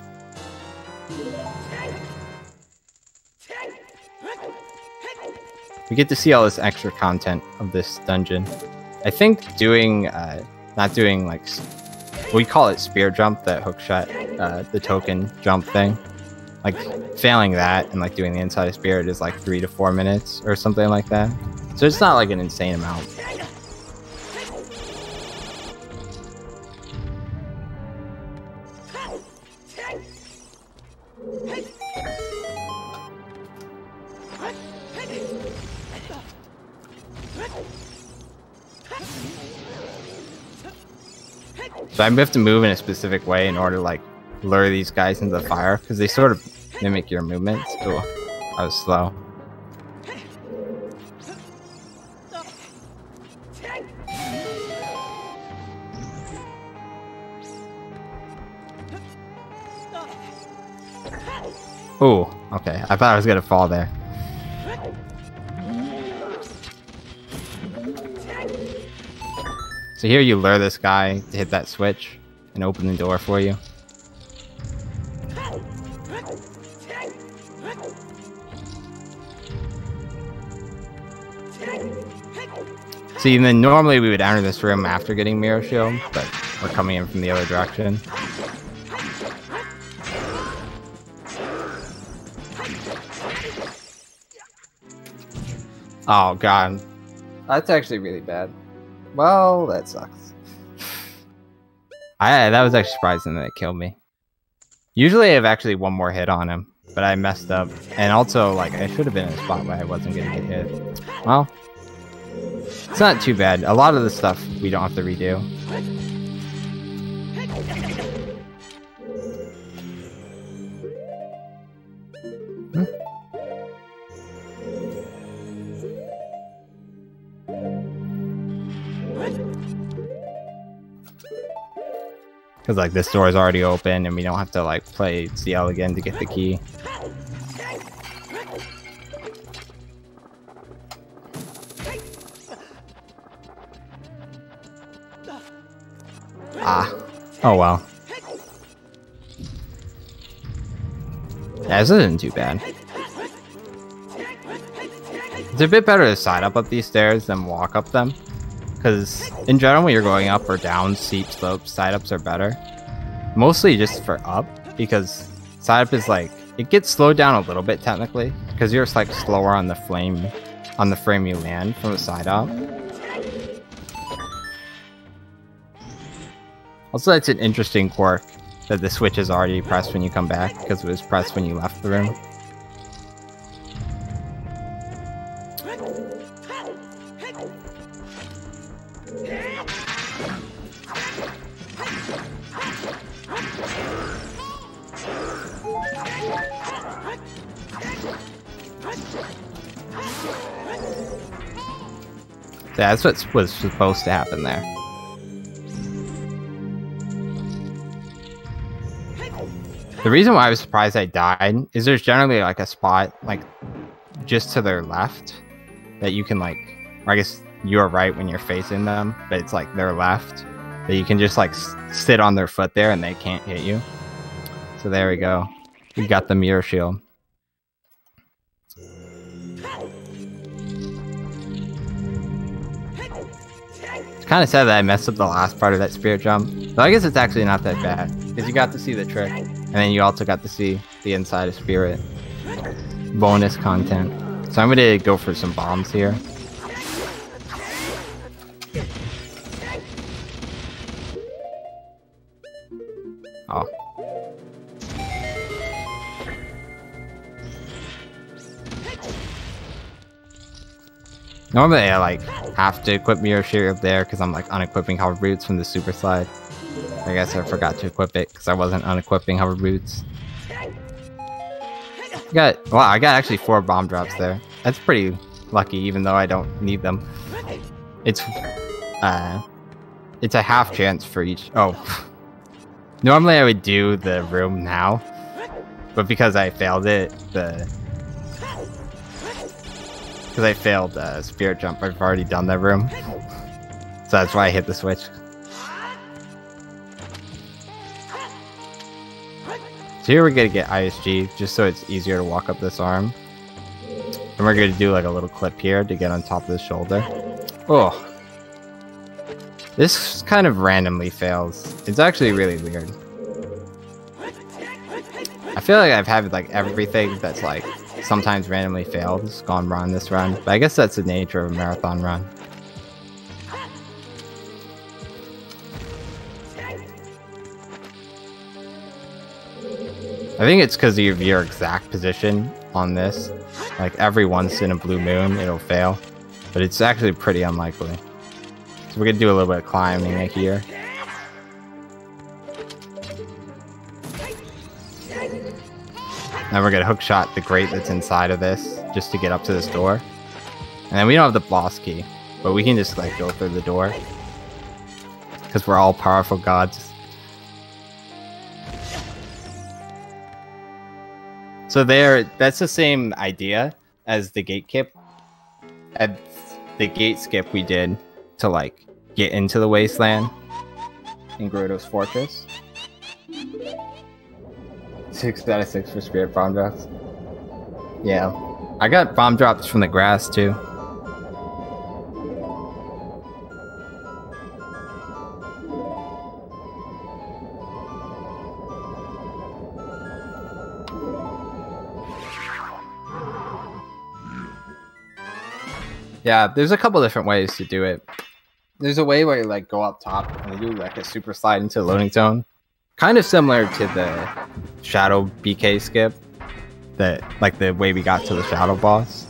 We get to see all this extra content of this dungeon. I think doing, uh, not doing like, we call it spirit jump, that hook shot, uh, the token jump thing. Like failing that and like doing the inside spirit is like three to four minutes or something like that. So it's not like an insane amount. So I have to move in a specific way in order to like lure these guys into the fire because they sort of mimic your movements. Oh, I was slow. Oh, okay. I thought I was gonna fall there. So here you lure this guy to hit that switch and open the door for you. See, then normally we would enter this room after getting Mirror Shield, but we're coming in from the other direction. Oh god. That's actually really bad. Well, that sucks. I that was actually surprising that it killed me. Usually I have actually one more hit on him, but I messed up. And also, like, I should have been in a spot where I wasn't gonna get hit. Well, it's not too bad. A lot of the stuff we don't have to redo. Hmm? Because like this door is already open and we don't have to like play CL again to get the key. Ah. Oh well. Yeah, this isn't too bad. It's a bit better to side hop up these stairs than walk up them. Because in general, when you're going up or down steep slopes, side hops are better. Mostly just for up, because side hop is like, it gets slowed down a little bit technically, because you're like slower on the flame, on the frame you land from the side hop. Also, that's an interesting quirk, that the switch is already pressed when you come back, because it was pressed when you left the room. That's what was supposed to happen there. The reason why I was surprised I died is there's generally like a spot like just to their left that you can like, I guess you're right when you're facing them, but it's like their left that you can just like sit on their foot there and they can't hit you. So there we go. We got the mirror shield. Kind of sad that I messed up the last part of that spirit jump. But I guess it's actually not that bad. Because you got to see the trick. And then you also got to see the inside of spirit. Bonus content. So I'm going to go for some bombs here. Oh. Normally I like have to equip Mirror Shield up there because I'm like unequipping hover boots from the super slide. I guess I forgot to equip it because I wasn't unequipping hover boots. got wow, I got actually four bomb drops there. That's pretty lucky even though I don't need them. It's uh it's a half chance for each oh normally I would do the room now but because I failed it the because I failed uh, Spirit Jump. I've already done that room. So that's why I hit the switch. So here we're gonna get ISG, just so it's easier to walk up this arm. And we're gonna do like a little clip here to get on top of the shoulder. Oh. This kind of randomly fails. It's actually really weird. I feel like I've had like everything that's like sometimes randomly failed has gone wrong this run, but I guess that's the nature of a marathon run. I think it's because of your exact position on this. Like every once in a blue moon, it'll fail, but it's actually pretty unlikely. So we're gonna do a little bit of climbing here. Then we're gonna hook shot the grate that's inside of this just to get up to this door. And then we don't have the boss key, but we can just like go through the door. Because we're all powerful gods. So there, that's the same idea as the gate skip, at the gate skip we did to like get into the wasteland in Gerudo's fortress. Six out of six for spirit bomb drops. Yeah, I got bomb drops from the grass too. Yeah, there's a couple different ways to do it. There's a way where you like go up top and you do like a super slide into loading zone. Kind of similar to the Shadow BK skip. That like the way we got to the Shadow boss.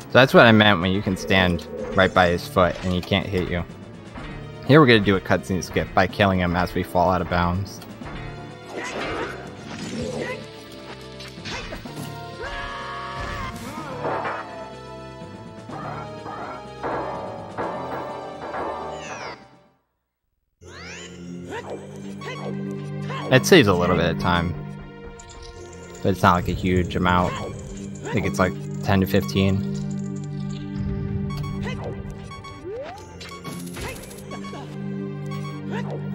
So that's what I meant when you can stand right by his foot and he can't hit you. Here we're going to do a cutscene skip by killing him as we fall out of bounds. It saves a little bit of time. But it's not like a huge amount. I think it's like 10 to 15.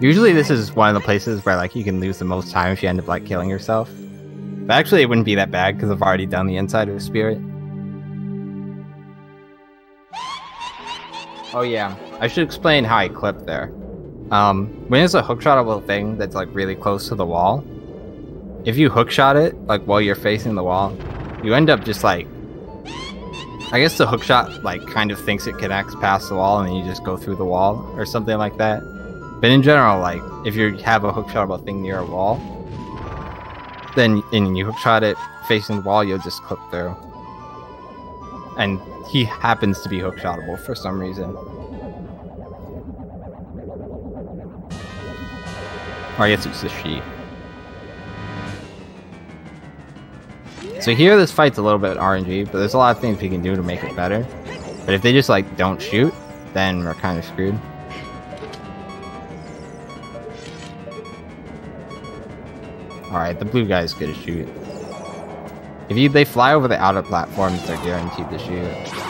Usually this is one of the places where like you can lose the most time if you end up like killing yourself. But actually it wouldn't be that bad because I've already done the inside of the spirit. Oh yeah, I should explain how I clipped there. Um, when it's a hookshotable thing that's like really close to the wall, if you hookshot it like while you're facing the wall, you end up just like I guess the hookshot like kind of thinks it connects past the wall and then you just go through the wall or something like that. But in general, like, if you have a hookshotable thing near a wall, then and you hookshot it facing the wall, you'll just clip through. And he happens to be hookshotable for some reason. Or I guess it's the she. So here this fight's a little bit RNG, but there's a lot of things we can do to make it better. But if they just like don't shoot, then we're kind of screwed. Alright, the blue guy's gonna shoot. If you they fly over the outer platforms, they're guaranteed to shoot.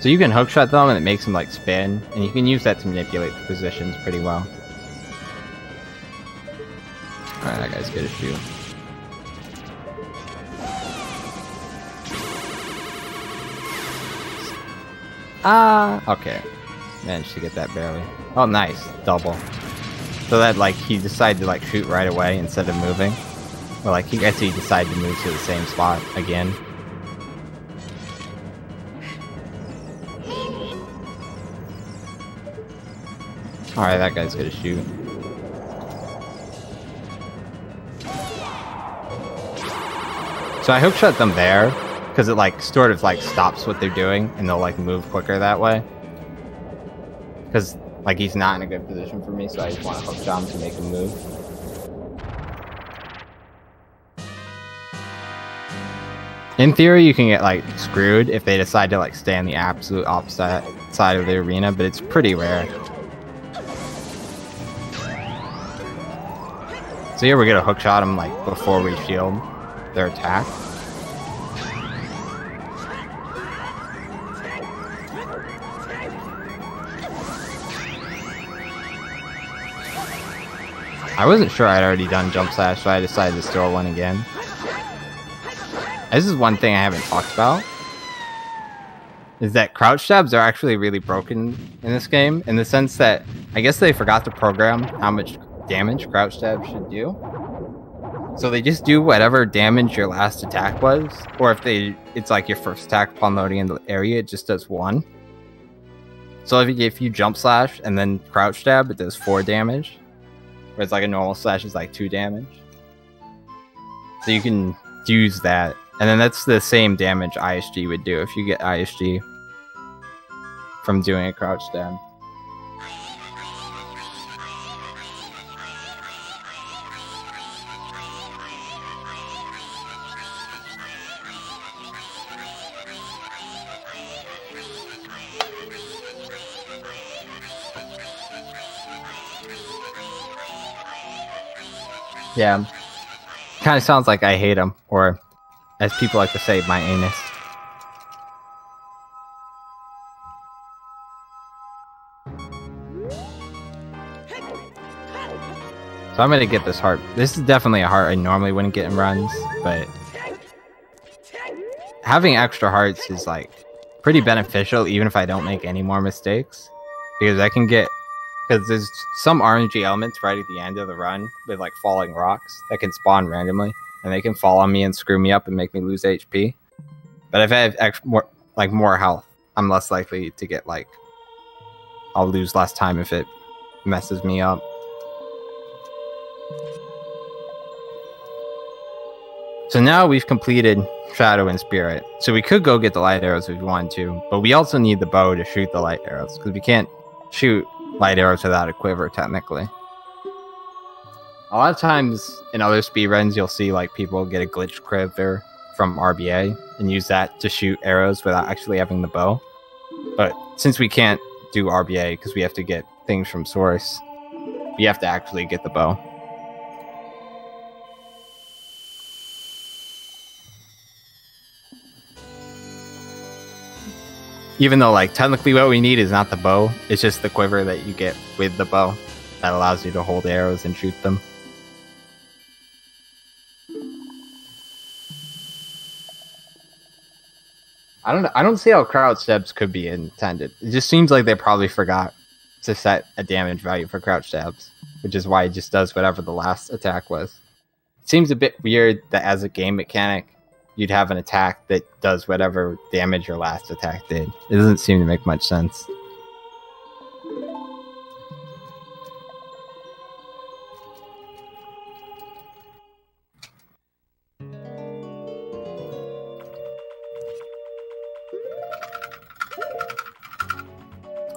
So you can hookshot them and it makes them like spin, and you can use that to manipulate the positions pretty well. Alright, that guy's good to shoot. Ah, okay. Managed to get that barely. Oh, nice. Double. So that, like, he decided to, like, shoot right away instead of moving. Or, like, he guess he decided to move to the same spot again. Alright, that guy's gonna shoot. So I hookshot them there, because it, like, sort of, like, stops what they're doing, and they'll, like, move quicker that way. Because, like, he's not in a good position for me, so I just want to hook shot him to make him move. In theory, you can get like screwed if they decide to like stay on the absolute opposite side of the arena, but it's pretty rare. So here we get a hook shot them like before we shield their attack. I wasn't sure I'd already done jump slash, so I decided to throw one again. This is one thing I haven't talked about. Is that crouch stabs are actually really broken in this game, in the sense that I guess they forgot to program how much damage crouch stab should do. So they just do whatever damage your last attack was, or if they it's like your first attack upon loading in the area, it just does one. So if you, if you jump slash and then crouch stab, it does four damage. Whereas like a normal slash is like two damage. So you can use that. And then that's the same damage ISG would do if you get ISG from doing a crouch stab. Yeah. Kind of sounds like I hate him, or as people like to say, my anus. So I'm gonna get this heart. This is definitely a heart I normally wouldn't get in runs, but having extra hearts is like pretty beneficial even if I don't make any more mistakes. Because I can get because there's some RNG elements right at the end of the run with like falling rocks that can spawn randomly, and they can fall on me and screw me up and make me lose HP. But if I have extra, more like more health, I'm less likely to get like I'll lose less time if it messes me up. So now we've completed Shadow and Spirit. So we could go get the light arrows if we wanted to, but we also need the bow to shoot the light arrows because we can't shoot light arrows without a quiver, technically. A lot of times in other speedruns, you'll see like people get a glitch quiver from RBA and use that to shoot arrows without actually having the bow. But since we can't do RBA because we have to get things from source, we have to actually get the bow. Even though, like, technically what we need is not the bow, it's just the quiver that you get with the bow that allows you to hold arrows and shoot them. I don't I don't see how crouch stabs could be intended. It just seems like they probably forgot to set a damage value for crouch stabs, which is why it just does whatever the last attack was. It seems a bit weird that as a game mechanic, you'd have an attack that does whatever damage your last attack did. It doesn't seem to make much sense.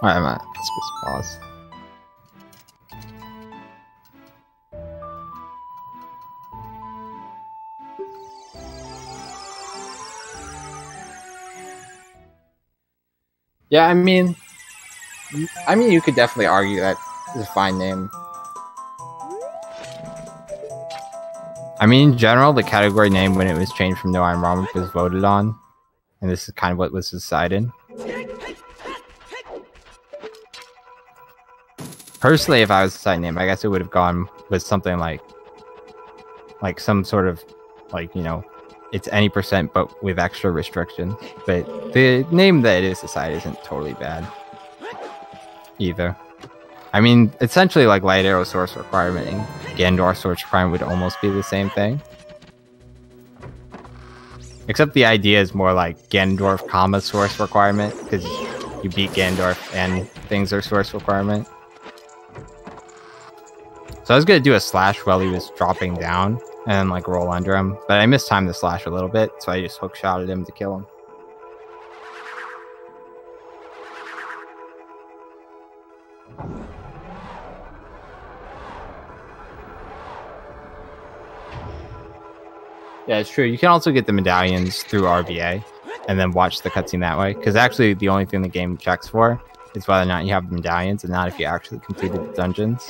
Alright, Matt. Let's just pause. Yeah, I mean, I mean, you could definitely argue that it's a fine name. I mean, in general, the category name when it was changed from No I'm Wrong was voted on, and this is kind of what was decided. Personally, if I was side name, I guess it would have gone with something like, like some sort of, like you know, it's any percent but with extra restriction. But the name that it is decided isn't totally bad either. I mean, essentially like light arrow source requirement and Ganondorf source Prime would almost be the same thing. Except the idea is more like Ganondorf comma source requirement because you beat Ganondorf and things are source requirement. So I was gonna do a slash while he was dropping down, and like roll under him. But I mistimed the slash a little bit, so I just hook shot at him to kill him. Yeah, it's true. You can also get the medallions through RBA and then watch the cutscene that way. Because actually, the only thing the game checks for is whether or not you have the medallions and not if you actually completed the dungeons.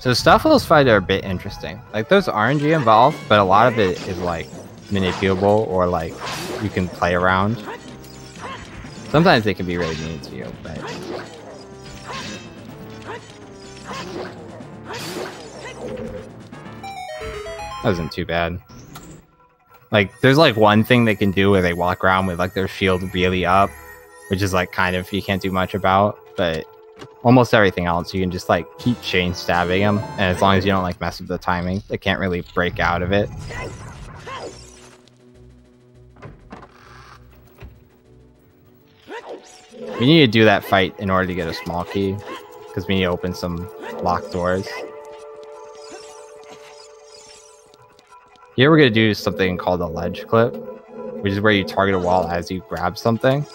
So Stalfos fight are a bit interesting. Like there's RNG involved, but a lot of it is like manipulable or like you can play around. Sometimes they can be really mean to you, but that wasn't too bad. Like there's like one thing they can do where they walk around with like their shield really up, which is like kind of you can't do much about, but almost everything else you can just like keep chain stabbing them and as long as you don't like mess with the timing they can't really break out of it. We need to do that fight in order to get a small key because we need to open some locked doors. Here we're going to do something called a ledge clip which is where you target a wall as you grab something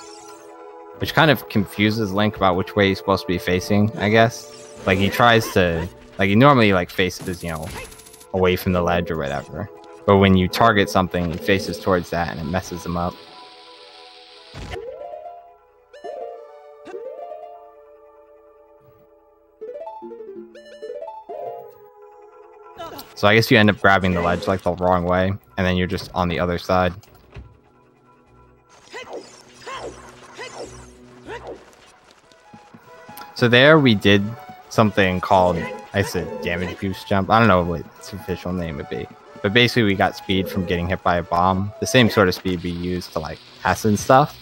which kind of confuses Link about which way he's supposed to be facing, I guess. Like he tries to, like he normally like faces, you know, away from the ledge or whatever. But when you target something, he faces towards that and it messes him up. So I guess you end up grabbing the ledge like the wrong way, and then you're just on the other side. So there we did something called, I said damage boost jump. I don't know what its official name would be. But basically we got speed from getting hit by a bomb. The same sort of speed we used to like pass and stuff.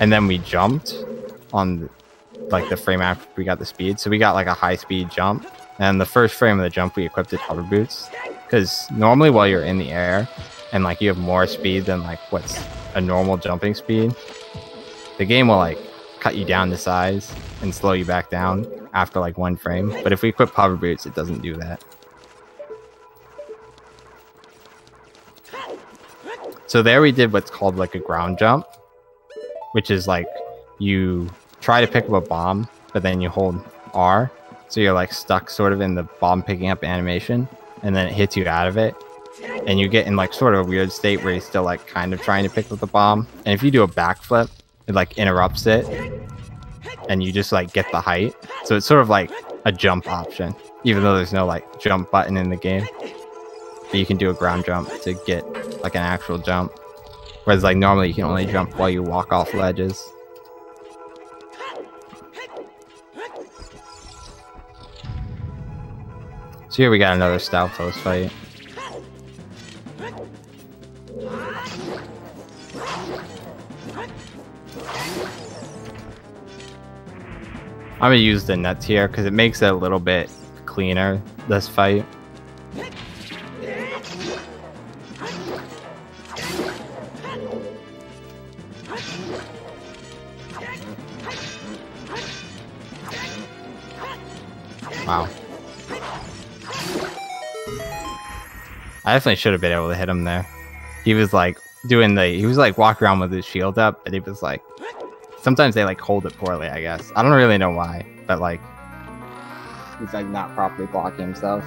And then we jumped on like the frame after we got the speed. So we got like a high speed jump. And the first frame of the jump we equipped it hover boots. Because normally while you're in the air and like you have more speed than like what's a normal jumping speed, the game will like cut you down to size and slow you back down after like one frame. But if we equip hover boots, it doesn't do that. So there we did what's called like a ground jump, which is like you try to pick up a bomb, but then you hold R. So you're like stuck sort of in the bomb picking up animation, and then it hits you out of it. And you get in like sort of a weird state where you're still like kind of trying to pick up the bomb. And if you do a backflip, it like interrupts it and you just like get the height. So it's sort of like a jump option, even though there's no like jump button in the game. But you can do a ground jump to get like an actual jump. Whereas like normally you can only jump while you walk off ledges. So here we got another Stalfos fight. I'm gonna use the nuts here because it makes it a little bit cleaner, this fight. Wow. I definitely should have been able to hit him there. He was like doing the, he was like walking around with his shield up, and he was like sometimes they like hold it poorly, I guess. I don't really know why, but like he's like not properly blocking himself.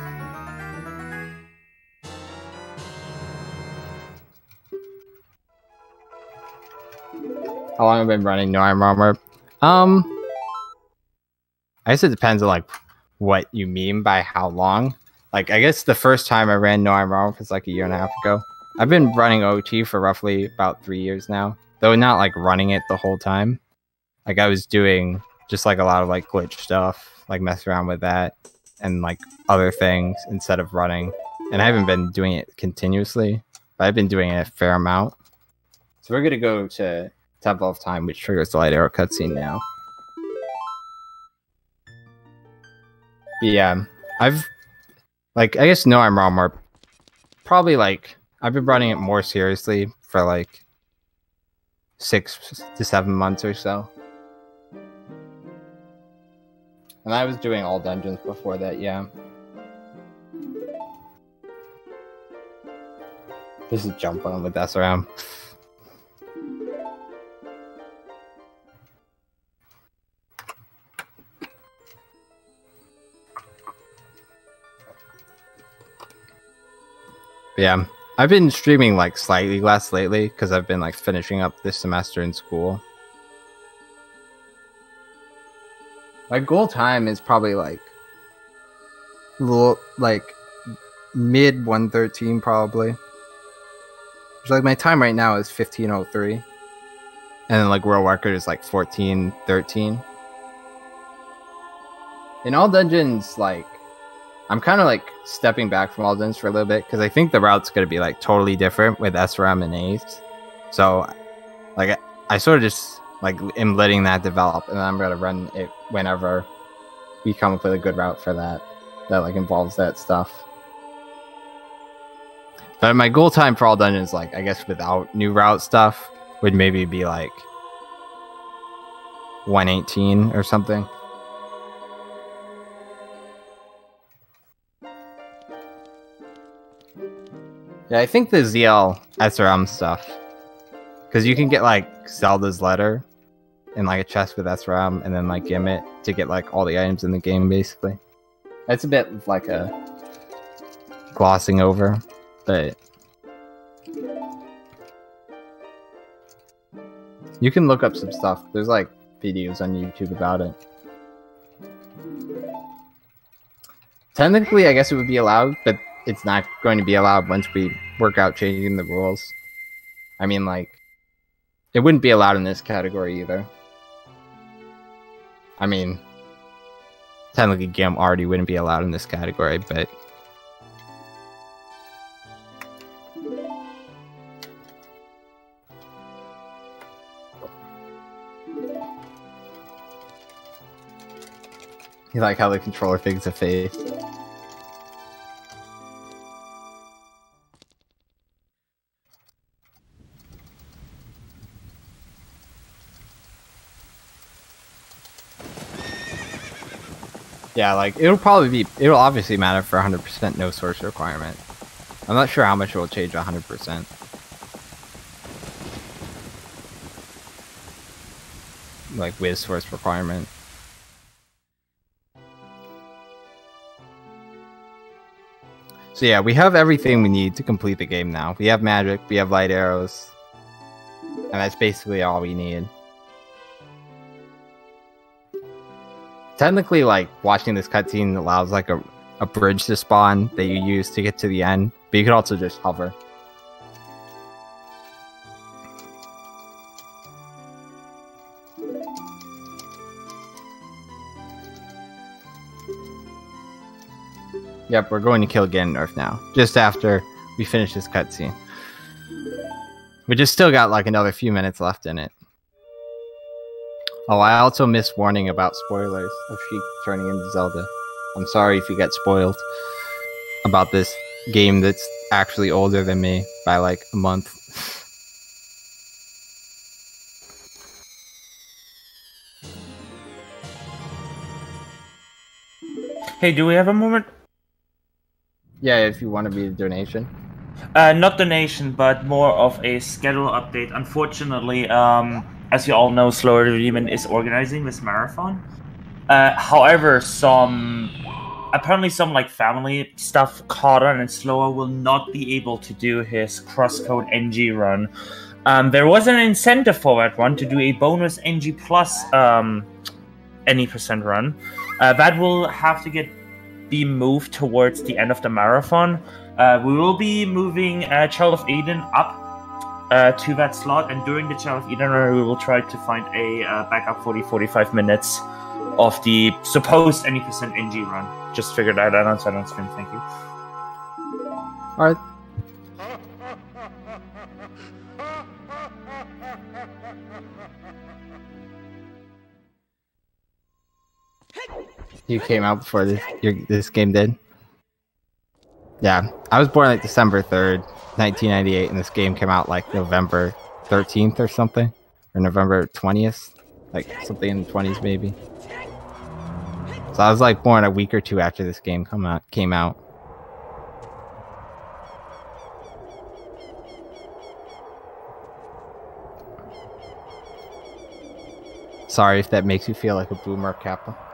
How long have I been running No Iron Armor? Um, I guess it depends on like what you mean by how long. Like, I guess the first time I ran No Iron Armor was like a year and a half ago. I've been running OT for roughly about three years now, though not like running it the whole time. Like I was doing just like a lot of like glitch stuff, like mess around with that and like other things instead of running. And I haven't been doing it continuously, but I've been doing it a fair amount. So we're gonna go to Temple of Time, which triggers the light arrow cutscene now. Yeah, I've like I guess no, I'm wrong. More probably like I've been running it more seriously for like six to seven months or so. And I was doing all dungeons before that, yeah. This is jumping on with SRM. yeah, I've been streaming like slightly less lately because I've been like finishing up this semester in school. My goal time is probably like little like mid 113 probably. Which, like my time right now is 1503. And then like world record is like 1413. In all dungeons, like I'm kind of like stepping back from all dungeons for a little bit because I think the route's gonna be like totally different with SRM and Ace. So, like, I, I sort of just like am letting that develop, and I'm gonna run it whenever we come up with a good route for that that like involves that stuff. But my goal time for all dungeons, like I guess without new route stuff, would maybe be like 118 or something. Yeah, I think the ZL SRM stuff. Because you can get like Zelda's letter in like a chest with SRM and then like Gimmet to get like all the items in the game basically. It's a bit like a glossing over, but you can look up some stuff. There's like videos on YouTube about it. Technically, I guess it would be allowed, but it's not going to be allowed once we work out changing the rules. I mean, like, it wouldn't be allowed in this category either. I mean, technically GAM already wouldn't be allowed in this category, but You like how the controller thinks a face. Yeah, like it'll probably be it'll obviously matter for 100% no source requirement. I'm not sure how much it will change 100%. Like with source requirement. So yeah, we have everything we need to complete the game now. We have magic, we have light arrows, and that's basically all we need. Technically like watching this cutscene allows like a, a bridge to spawn that you use to get to the end, but you could also just hover. Yep, we're going to kill Ganondorf now, just after we finish this cutscene. We just still got like another few minutes left in it. Oh, I also missed warning about spoilers of Sheik turning into Zelda. I'm sorry if you get spoiled about this game that's actually older than me by like a month. Hey, do we have a moment? Yeah, if you want to be a donation. Uh, not donation, but more of a schedule update. Unfortunately, um, as you all know, Slower Demon is organizing this marathon. Uh, however, some apparently some like family stuff caught on, and Slower will not be able to do his CrossCode NG run. Um, there was an incentive for that one to do a bonus NG plus um, any percent run. Uh, that will have to get be moved towards the end of the marathon. Uh, we will be moving uh, Child of Eden up uh, to that slot, and during the Child of Eden run, we will try to find a uh, backup 40 45 minutes of the supposed any percent NG run. Just figured that out on on stream. Thank you. All right. You came out before this your, this game did. Yeah, I was born like December third, 1998, and this game came out like November 13th or something, or November 20th, like something in the 20s maybe. So I was like born a week or two after this game come out came out. Sorry if that makes you feel like a boomer, Kappa.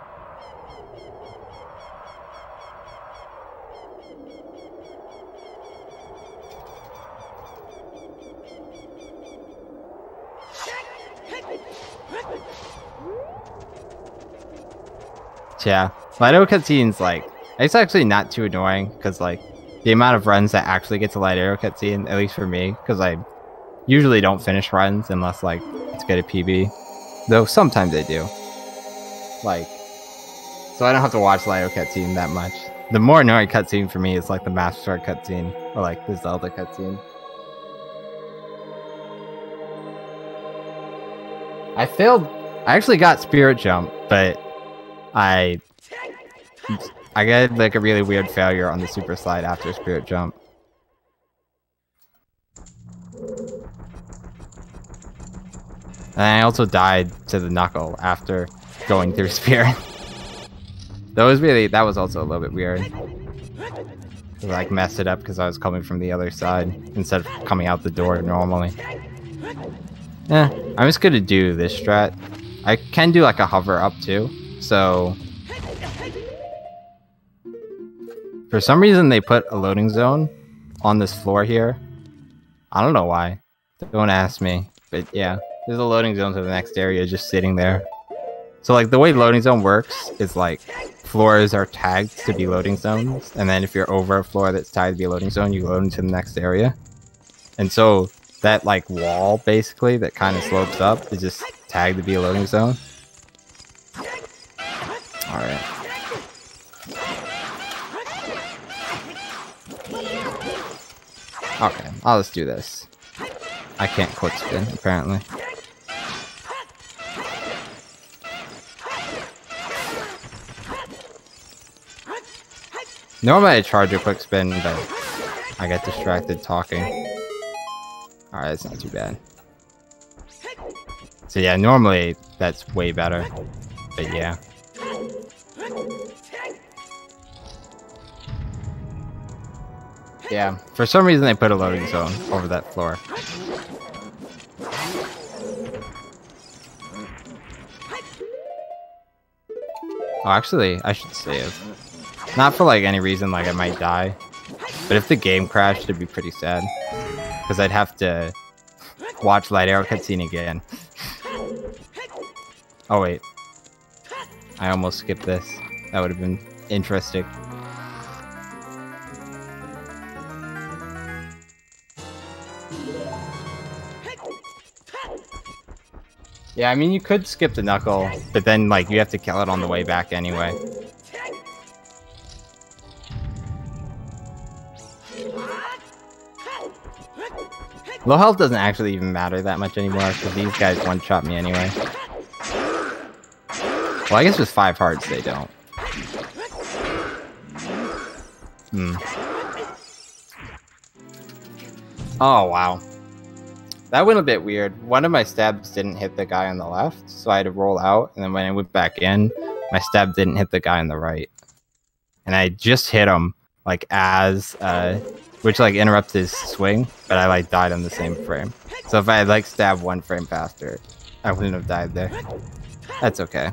Yeah, Light cutscenes like it's actually not too annoying because like the amount of runs that actually get to Light Arrow cutscene, at least for me, because I usually don't finish runs unless like it's good at PB. Though sometimes I do. Like, so I don't have to watch Light Arrow cutscene that much. The more annoying cutscene for me is like the Master Sword cutscene or like the Zelda cutscene. I failed. I actually got Spirit Jump, but I I got like a really weird failure on the super slide after Spirit Jump. And I also died to the knuckle after going through Spirit. that was really that was also a little bit weird. I, like messed it up because I was coming from the other side instead of coming out the door normally. Yeah, I'm just gonna do this strat. I can do like a hover up too, so For some reason, they put a loading zone on this floor here. I don't know why. Don't ask me. But yeah, there's a loading zone to the next area just sitting there. So like the way loading zone works is like floors are tagged to be loading zones. And then if you're over a floor that's tagged to be a loading zone, you load into the next area. And so that like wall basically that kind of slopes up is just tagged to be a loading zone. Alright. Okay, I'll just do this. I can't quick spin, apparently. Normally I charge a quick spin, but I get distracted talking. Alright, that's not too bad. So yeah, normally that's way better. But yeah. Yeah, for some reason they put a loading zone over that floor. Oh, actually, I should save. Not for like any reason, like I might die. But if the game crashed, it'd be pretty sad. Because I'd have to watch Light Arrow cutscene again. oh wait. I almost skipped this. That would have been interesting. Yeah, I mean, you could skip the knuckle, but then, like, you have to kill it on the way back anyway. Low health doesn't actually even matter that much anymore, because these guys one-shot me anyway. Well, I guess with five hearts, they don't. Hmm. Oh, wow. That went a bit weird. One of my stabs didn't hit the guy on the left, so I had to roll out, and then when I went back in, my stab didn't hit the guy on the right. And I just hit him, like, as, uh, which, like, interrupted his swing, but I, like, died on the same frame. So if I had, like, stabbed one frame faster, I wouldn't have died there. That's okay.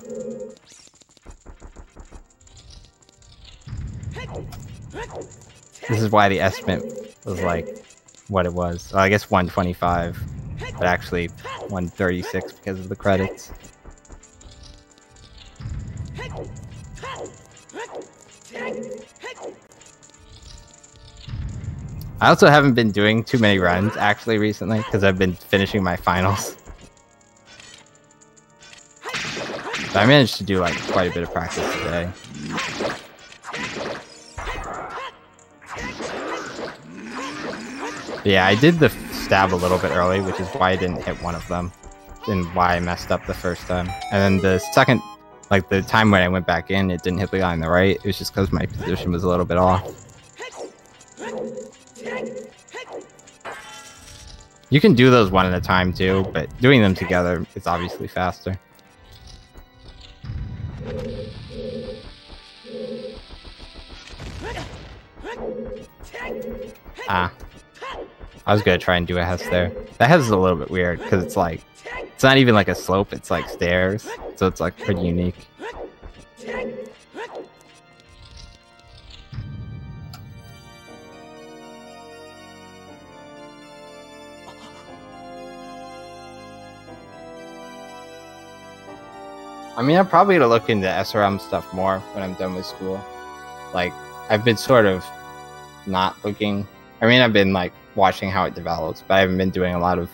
This is why the estimate was, like, what it was. Well, I guess 125, but actually 136 because of the credits. I also haven't been doing too many runs actually recently because I've been finishing my finals. But I managed to do like quite a bit of practice today. Yeah, I did the stab a little bit early, which is why I didn't hit one of them. And why I messed up the first time. And then the second, like the time when I went back in, it didn't hit the guy on the right. It was just because my position was a little bit off. You can do those one at a time too, but doing them together is obviously faster. Ah. I was gonna try and do a Hess there. That Hess is a little bit weird because it's like it's not even like a slope; it's like stairs, so it's like pretty unique. I mean, I'm probably gonna look into SRM stuff more when I'm done with school. Like, I've been sort of not looking. I mean, I've been like watching how it develops, but I haven't been doing a lot of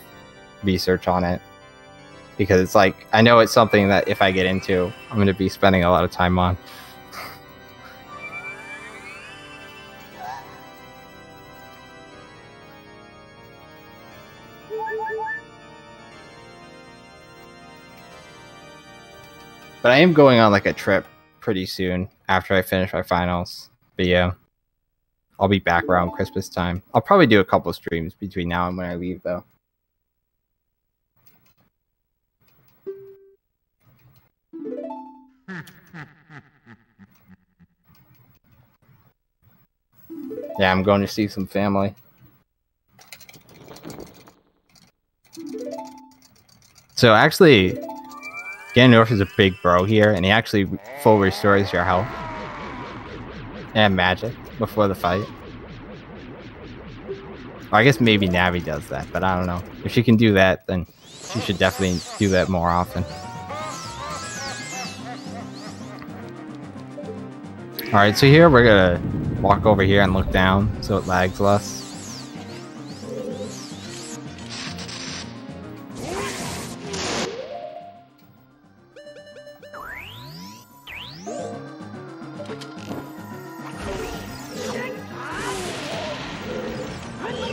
research on it because it's like I know it's something that if I get into, I'm gonna be spending a lot of time on. But I am going on like a trip pretty soon after I finish my finals. But yeah, I'll be back around Christmas time. I'll probably do a couple streams between now and when I leave though. Yeah, I'm going to see some family. So actually, Ganondorf is a big bro here, and he actually full restores your health and magic before the fight. Or I guess maybe Navi does that, but I don't know. If she can do that, then she should definitely do that more often. Alright, so here we're gonna walk over here and look down so it lags less.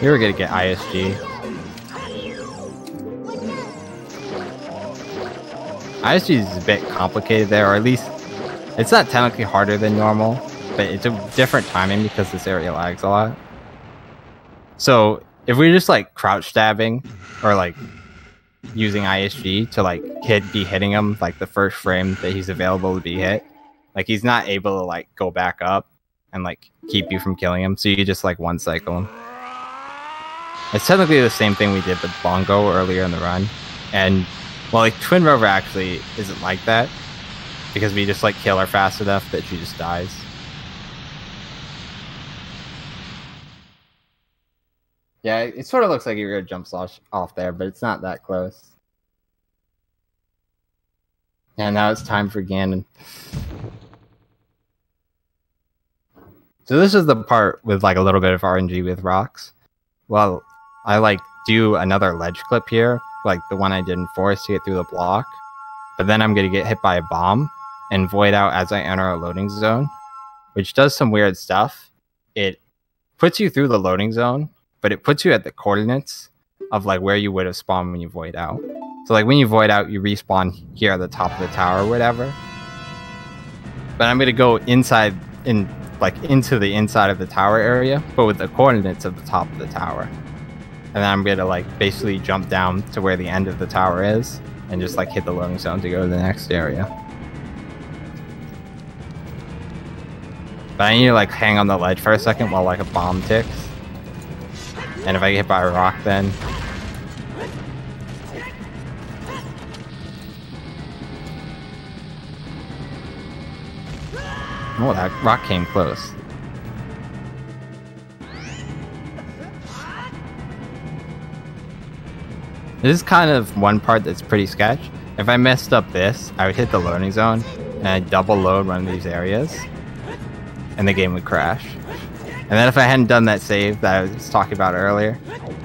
Here we're gonna get ISG. ISG is a bit complicated there, or at least it's not technically harder than normal, but it's a different timing because this area lags a lot. So if we're just like crouch stabbing or like using ISG to like hit be hitting him like the first frame that he's available to be hit, like he's not able to like go back up and like keep you from killing him. So you just like one cycle him. It's technically the same thing we did with Bongo earlier in the run. And well, like Twinrova actually isn't like that because we just like kill her fast enough that she just dies. Yeah, it sort of looks like you're gonna jump slash off there, but it's not that close. And now it's time for Ganon. So this is the part with like a little bit of RNG with rocks. Well, I like do another ledge clip here, like the one I did in Forest to get through the block. But then I'm going to get hit by a bomb and void out as I enter a loading zone, which does some weird stuff. It puts you through the loading zone, but it puts you at the coordinates of like where you would have spawned when you void out. So like when you void out, you respawn here at the top of the tower or whatever. But I'm going to go inside in like into the inside of the tower area, but with the coordinates of the top of the tower and then I'm gonna like basically jump down to where the end of the tower is and just like hit the loading zone to go to the next area. But I need to like hang on the ledge for a second while like a bomb ticks. And if I get hit by a rock then Oh, that rock came close. This is kind of one part that's pretty sketch. If I messed up this, I would hit the loading zone and I'd double load one of these areas and the game would crash. And then if I hadn't done that save that I was talking about earlier,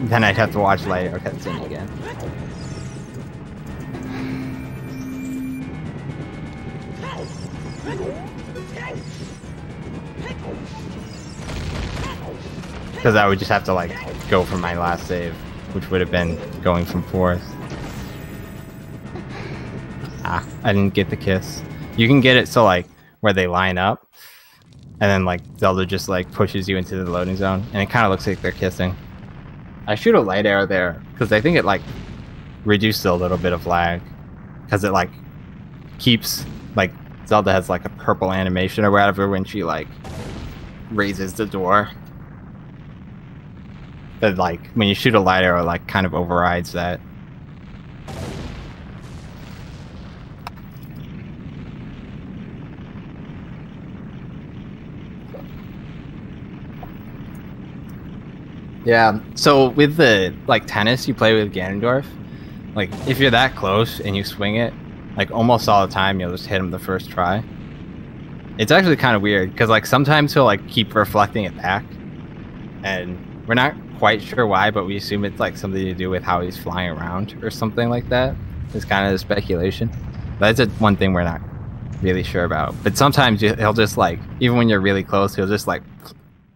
then I'd have to watch later cutscene again. Because I would just have to like go for my last save which would have been going from forest. Ah, I didn't get the kiss. You can get it so like where they line up, and then like Zelda just like pushes you into the loading zone, and it kind of looks like they're kissing. I shoot a light arrow there because I think it like reduces a little bit of lag because it like keeps like Zelda has like a purple animation or whatever when she like raises the door that like when you shoot a light arrow, like kind of overrides that. Yeah. So with the like tennis you play with Ganondorf, like if you're that close and you swing it, like almost all the time you'll just hit him the first try. It's actually kind of weird because like sometimes he'll like keep reflecting it back, and we're not quite sure why, but we assume it's like something to do with how he's flying around or something like that. It's kind of the speculation. That's a, one thing we're not really sure about. But sometimes he'll just like, even when you're really close, he'll just like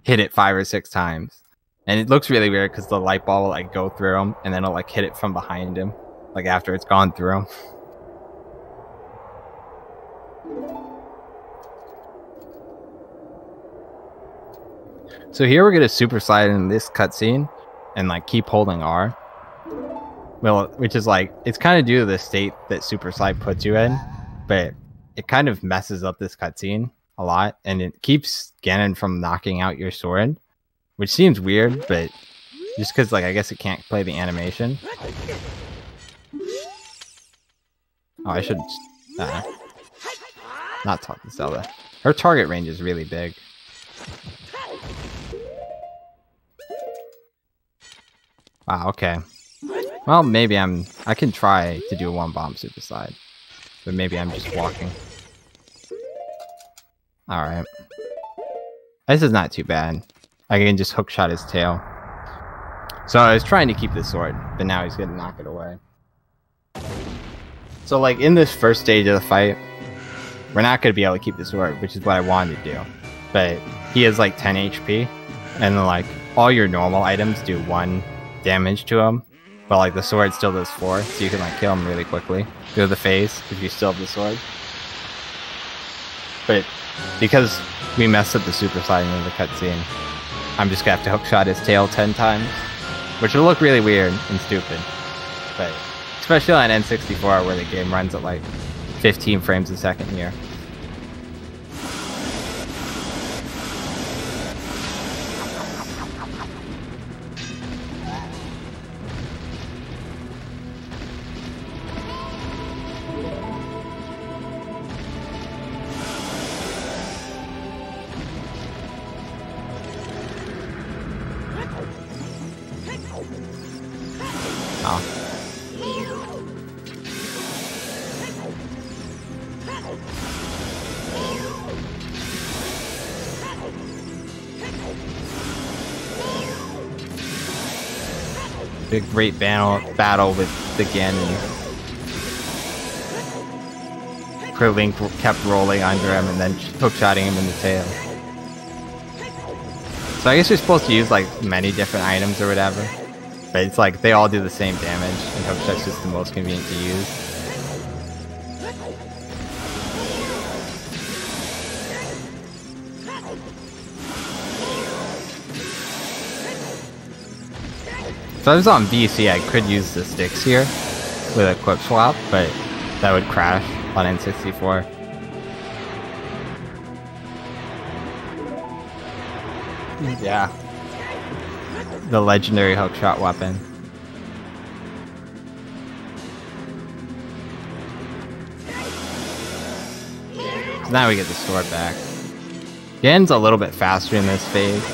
hit it five or six times. And it looks really weird because the light ball will like go through him and then it'll like hit it from behind him, like after it's gone through him. So here we're gonna super slide in this cutscene and like keep holding R. Well, which is like it's kind of due to the state that super slide puts you in, but it kind of messes up this cutscene a lot, and it keeps Ganon from knocking out your sword, which seems weird, but just because like I guess it can't play the animation. Oh, I should uh, not talk to Zelda. Her target range is really big. Wow, okay. Well, maybe I'm... I can try to do a one bomb super slide. But maybe I'm just walking. Alright. This is not too bad. I can just hookshot his tail. So I was trying to keep the sword, but now he's gonna knock it away. So like in this first stage of the fight, we're not gonna be able to keep the sword, which is what I wanted to do. But he has like 10 HP, and like all your normal items do one damage to him, but like the sword still does four, so you can like kill him really quickly through the phase if you still have the sword. But because we messed up the super sliding in the cutscene, I'm just gonna have to hookshot his tail ten times, which will look really weird and stupid. But especially on N64 where the game runs at like 15 frames a second here. Great battle battle with the Ganon. Krillin kept rolling under him and then hookshotting him in the tail. So I guess you're supposed to use like many different items or whatever. But it's like they all do the same damage and hookshot's just the most convenient to use. If I was on VC, I could use the sticks here with a quick swap, but that would crash on N64. Yeah. The legendary hookshot weapon. So now we get the sword back. Gan's a little bit faster in this phase.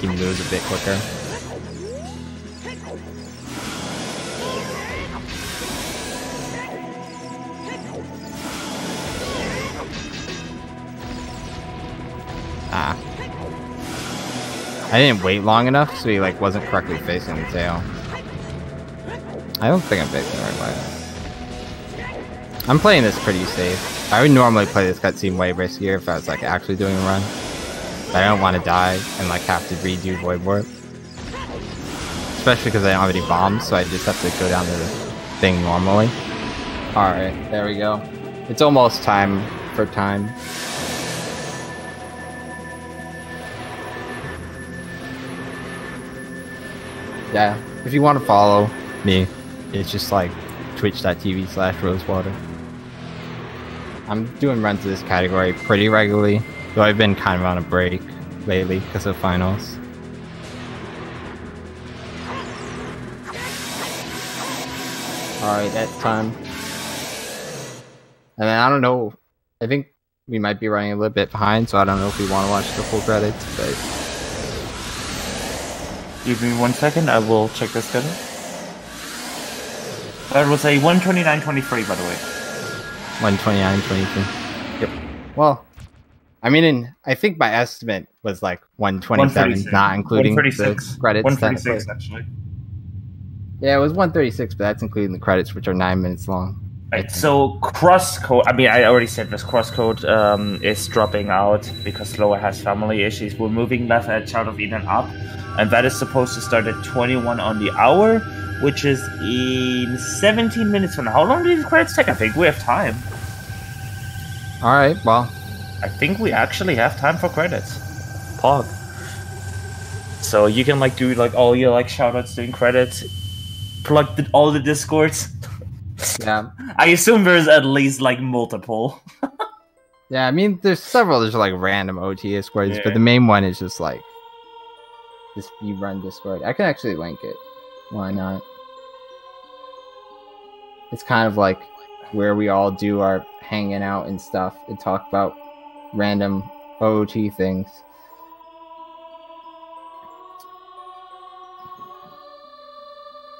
He moves a bit quicker. Ah. I didn't wait long enough, so he like wasn't correctly facing the tail. I don't think I'm facing the right way. I'm playing this pretty safe. I would normally play this cutscene way riskier if I was like actually doing a run. But I don't want to die and like have to redo Void Warp. Especially because I don't have any bombs, so I just have to go down to the thing normally. Alright, there we go. It's almost time for time. Yeah, if you want to follow me, it's just like twitch.tv slash rosewater. I'm doing runs of this category pretty regularly, though I've been kind of on a break lately because of finals. Alright, that's time. And then I don't know, I think we might be running a little bit behind, so I don't know if we want to watch the full credits, but Give me one second, I will check the schedule. That was a 129.23 by the way. 129.23. Yep. Well, I mean, in, I think my estimate was like 127, not including the credits. One technically. forty-six actually. Yeah, it was 136, but that's including the credits, which are nine minutes long. Right. So CrossCode. I mean, I already said this. CrossCode um, is dropping out because Loa has family issues. We're moving left at Child of Eden up, and that is supposed to start at 21 on the hour, which is in 17 minutes from now. How long do these credits take? I think we have time. All right, well, I think we actually have time for credits. Pog. So you can like do like all your like shoutouts during credits. Plug the, all the discords. yeah, I assume there's at least like multiple. yeah. I mean, there's several. There's like random OT Discords, Yeah. but the main one is just like this speed run Discord. I can actually link it. Why not? It's kind of like where we all do our hanging out and stuff and talk about random OT things.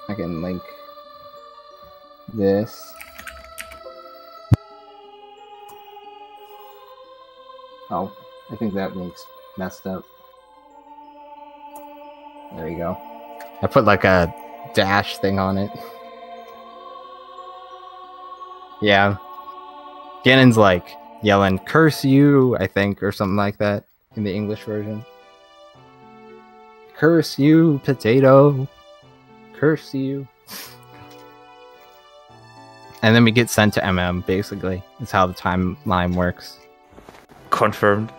I can link this. Oh, I think that link's messed up. There you go. I put like a dash thing on it. Yeah. Ganon's like yelling, curse you, I think, or something like that in the English version. Curse you, potato. Curse you. And then we get sent to MM, basically. That's how the timeline works. Confirmed.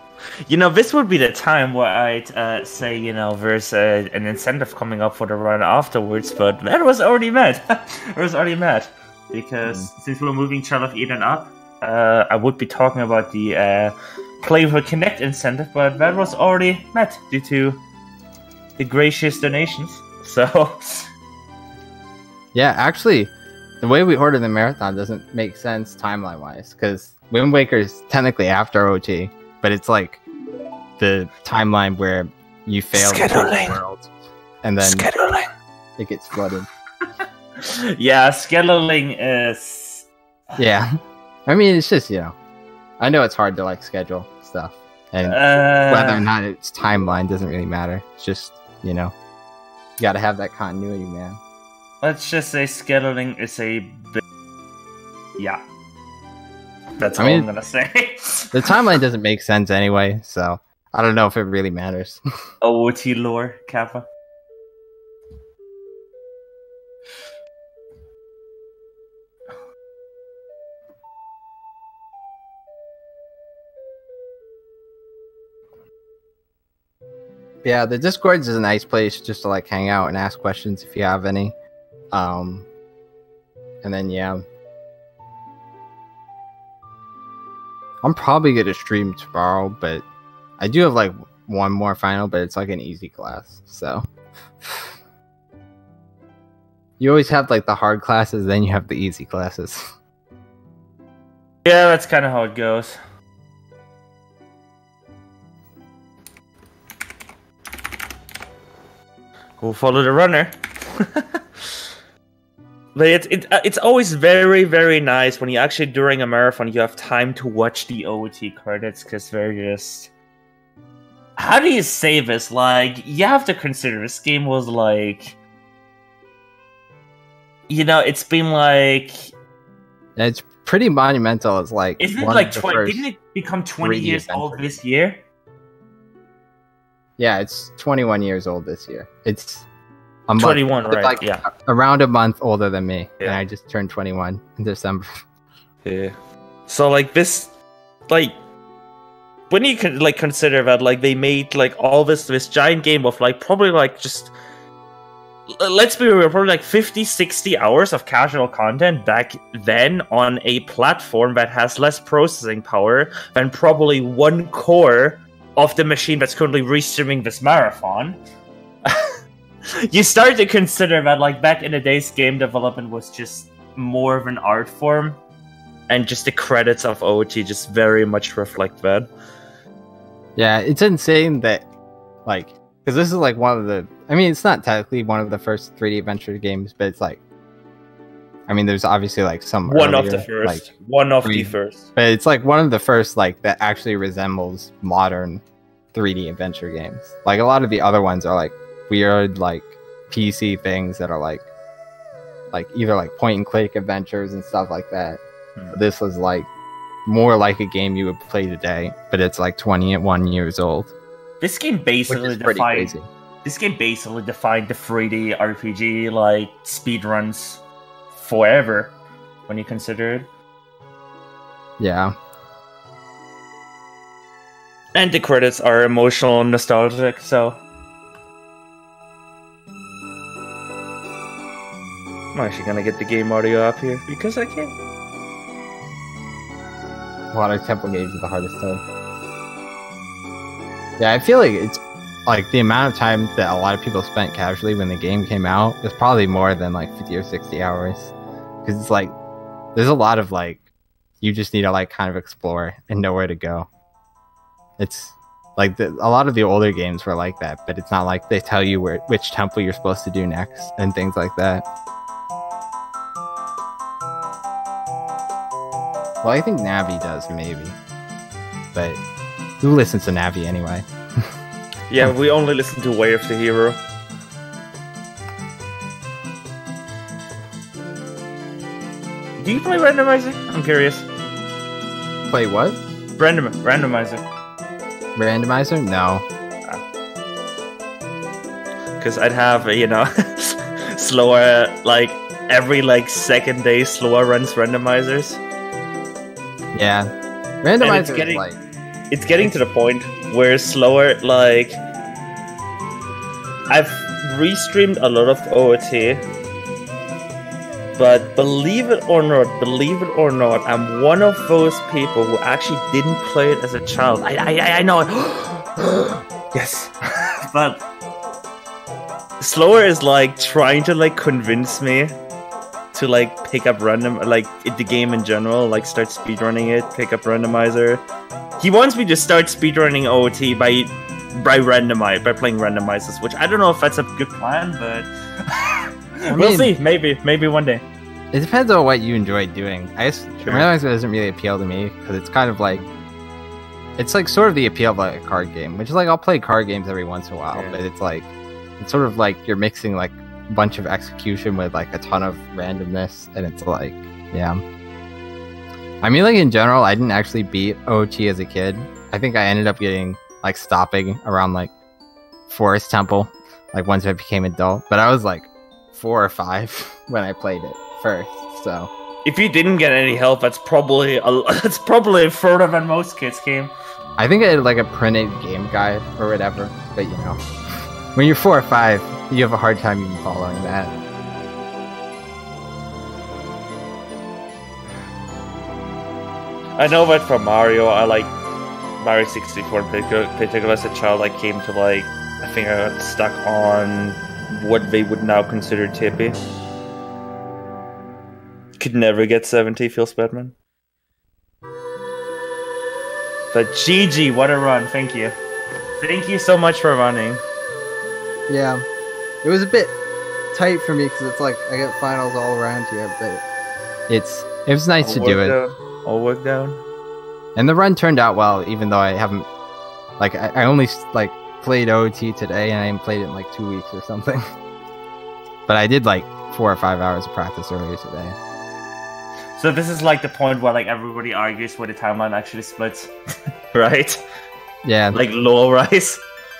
You know, this would be the time where I'd uh, say, you know, there's uh, an incentive coming up for the run afterwards, but that was already met. it was already met. Because since we're moving Child of Eden up, uh, I would be talking about the uh, Play with Kinect incentive, but that was already met due to the gracious donations. So, Yeah, actually, the way we order the marathon doesn't make sense timeline wise because Wind Waker is technically after OT, but it's like the timeline where you fail to save the world, and then scheduling. it gets flooded. Yeah, scheduling is. Yeah, I mean it's just you know, I know it's hard to like schedule stuff, and Uh, whether or not it's timeline doesn't really matter. It's just you know, you got to have that continuity, man. Let's just say scheduling is a bit. Yeah. That's I all mean- I'm gonna say. The timeline doesn't make sense anyway, so I don't know if it really matters. OOT lore, Kappa. yeah the discords is a nice place just to like hang out and ask questions if you have any um and then yeah i'm probably gonna stream tomorrow but i do have like one more final but it's like an easy class so you always have like the hard classes then you have the easy classes Yeah, that's kind of how it goes. We'll follow the runner. but it's it, uh, it's always very very nice when you actually during a marathon you have time to watch the OT credits because they're just. How do you say this? Like you have to consider this game was like. You know, it's been like it's pretty monumental it's like Isn't it like 20? Didn't it become 20 three years old this year? yeah it's 21 years old this year it's a month 21, It's right? like yeah. around a month older than me, and I just turned 21 in December. Yeah. So like this, like when you can like consider that like they made like all this this giant game of like probably like just let's be real probably like 50 60 hours of casual content back then on a platform that has less processing power than probably one core of the machine that's currently restreaming this marathon you start to consider that like back in the days game development was just more of an art form and just the credits of OT just very much reflect that. Yeah, it's insane that, like, because this is like one of the. I mean, it's not technically one of the first 3D adventure games, but it's like I mean, there's obviously like some One of the first. like, One of the first. but it's like one of the first like that actually resembles modern 3D adventure games. Like a lot of the other ones are like weird like PC things that are like like either like point and click adventures and stuff like that. Hmm. This was like more like a game you would play today, but it's like 21 years old, This game basically defined. This game basically defined the 3D RPG like speedruns forever. When you consider it, Yeah. and the credits are emotional and nostalgic. So I'm actually gonna get the game audio up here because I can. Water Temple games are the hardest time. Yeah, I feel like it's like the amount of time that a lot of people spent casually when the game came out is probably more than like 50 or 60 hours. Because it's like, there's a lot of like, you just need to like kind of explore and know where to go. It's like the, a lot of the older games were like that, but it's not like they tell you where which temple you're supposed to do next and things like that. Well, I think Navi does maybe, but who listens to Navi anyway? Yeah, we only listen to Way of the Hero. Do you play randomizer? I'm curious. Play what? Random randomizer. Randomizer? No. Ah. because I'd have you know slower like every like second day slower runs randomizers. Yeah. Randomizer is getting- like It's getting to the point where slower like I've restreamed a lot of OOT, but believe it or not, believe it or not, I'm one of those people who actually didn't play it as a child. I I, I know it. yes, but slower is like trying to like convince me to like pick up random like the game in general like start speedrunning it pick up randomizer he wants me to start speedrunning OT by by randomize by playing randomizers which i don't know if that's a good plan but we'll see maybe maybe one day it depends on what you enjoy doing. I guess Sure. randomizer doesn't really appeal to me because it's kind of like it's like sort of the appeal of like a card game, which is like I'll play card games every once in a while, Yeah. but it's like it's sort of like you're mixing like bunch of execution with like a ton of randomness, and it's like yeah. I mean, like in general, I didn't actually beat OT as a kid. I think I ended up getting like stopping around like Forest Temple, like once I became adult. But I was like four or five when I played it first, so if you didn't get any help that's probably a, that's probably further than most kids came I think I had like a printed game guide or whatever. But you know, when you're four or five, you have a hard time even following that. I know that for Mario, I like Mario 64 in particular, particular as a child. I came to like, I think I got stuck on what they would now consider Tippy. Could never get 70, feels Batman. But GG, what a run! Thank you, thank you so much for running. Yeah, it was a bit tight for me because it's like I get finals all around here, but it's it was nice to do it, out- All worked down. and the run turned out well, even though I haven't like I, I only like played OT today, and I haven't played it in like two weeks or something. but I did like four or five hours of practice earlier today. So this is like the point where like everybody argues where the timeline actually splits, right? Yeah, Like low rise.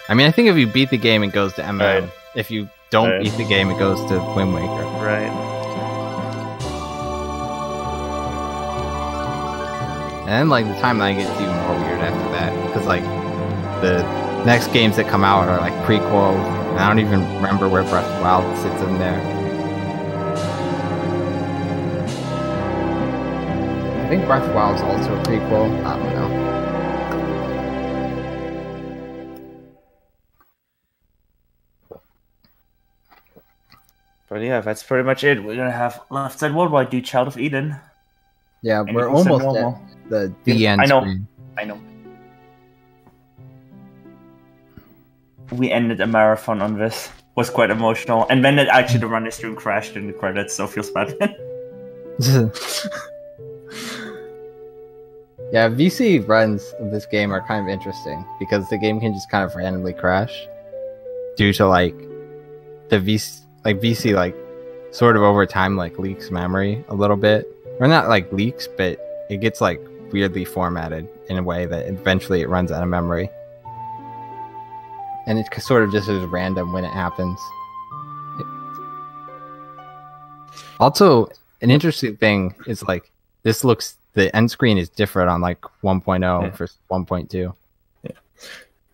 I mean, I think if you beat the game, it goes to MM. Right. If you don't Right. beat the game, it goes to Wind Waker. Right. And like, the timeline gets even more weird after that. Because, like, the next games that come out are, like, prequels. And I don't even remember where Breath of the Wild sits in there. I think Breath of the Wild is also a prequel. I don't know. But yeah, that's pretty much it. We're gonna have Left Side Worldwide do Child of Eden. Yeah, and we're almost at the, the end I know. screen. I know. We ended a marathon on this. Was quite emotional, and then it actually the running stream crashed in the credits, so feels bad. yeah, VC runs of this game are kind of interesting because the game can just kind of randomly crash due to like the VC like VC like sort of over time like leaks memory a little bit. Or not like leaks, but it gets like weirdly formatted in a way that eventually it runs out of memory. And it sort of just is random when it happens. Also, an interesting thing is like this looks the end screen is different on like 1.0 yeah. versus 1.2.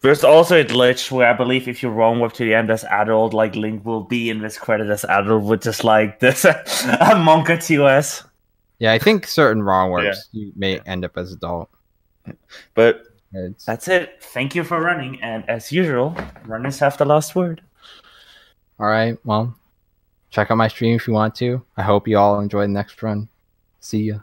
There's also a glitch where I believe if you run with to the end as adult, like Link will be in this credit as adult with just like this a monk at TOS. Yeah, I think certain wrong words yeah. you may end up as adult. But it's... that's it. Thank you for running, and as usual, runners have the last word. All right. Well, check out my stream if you want to. I hope you all enjoy the next run. See ya.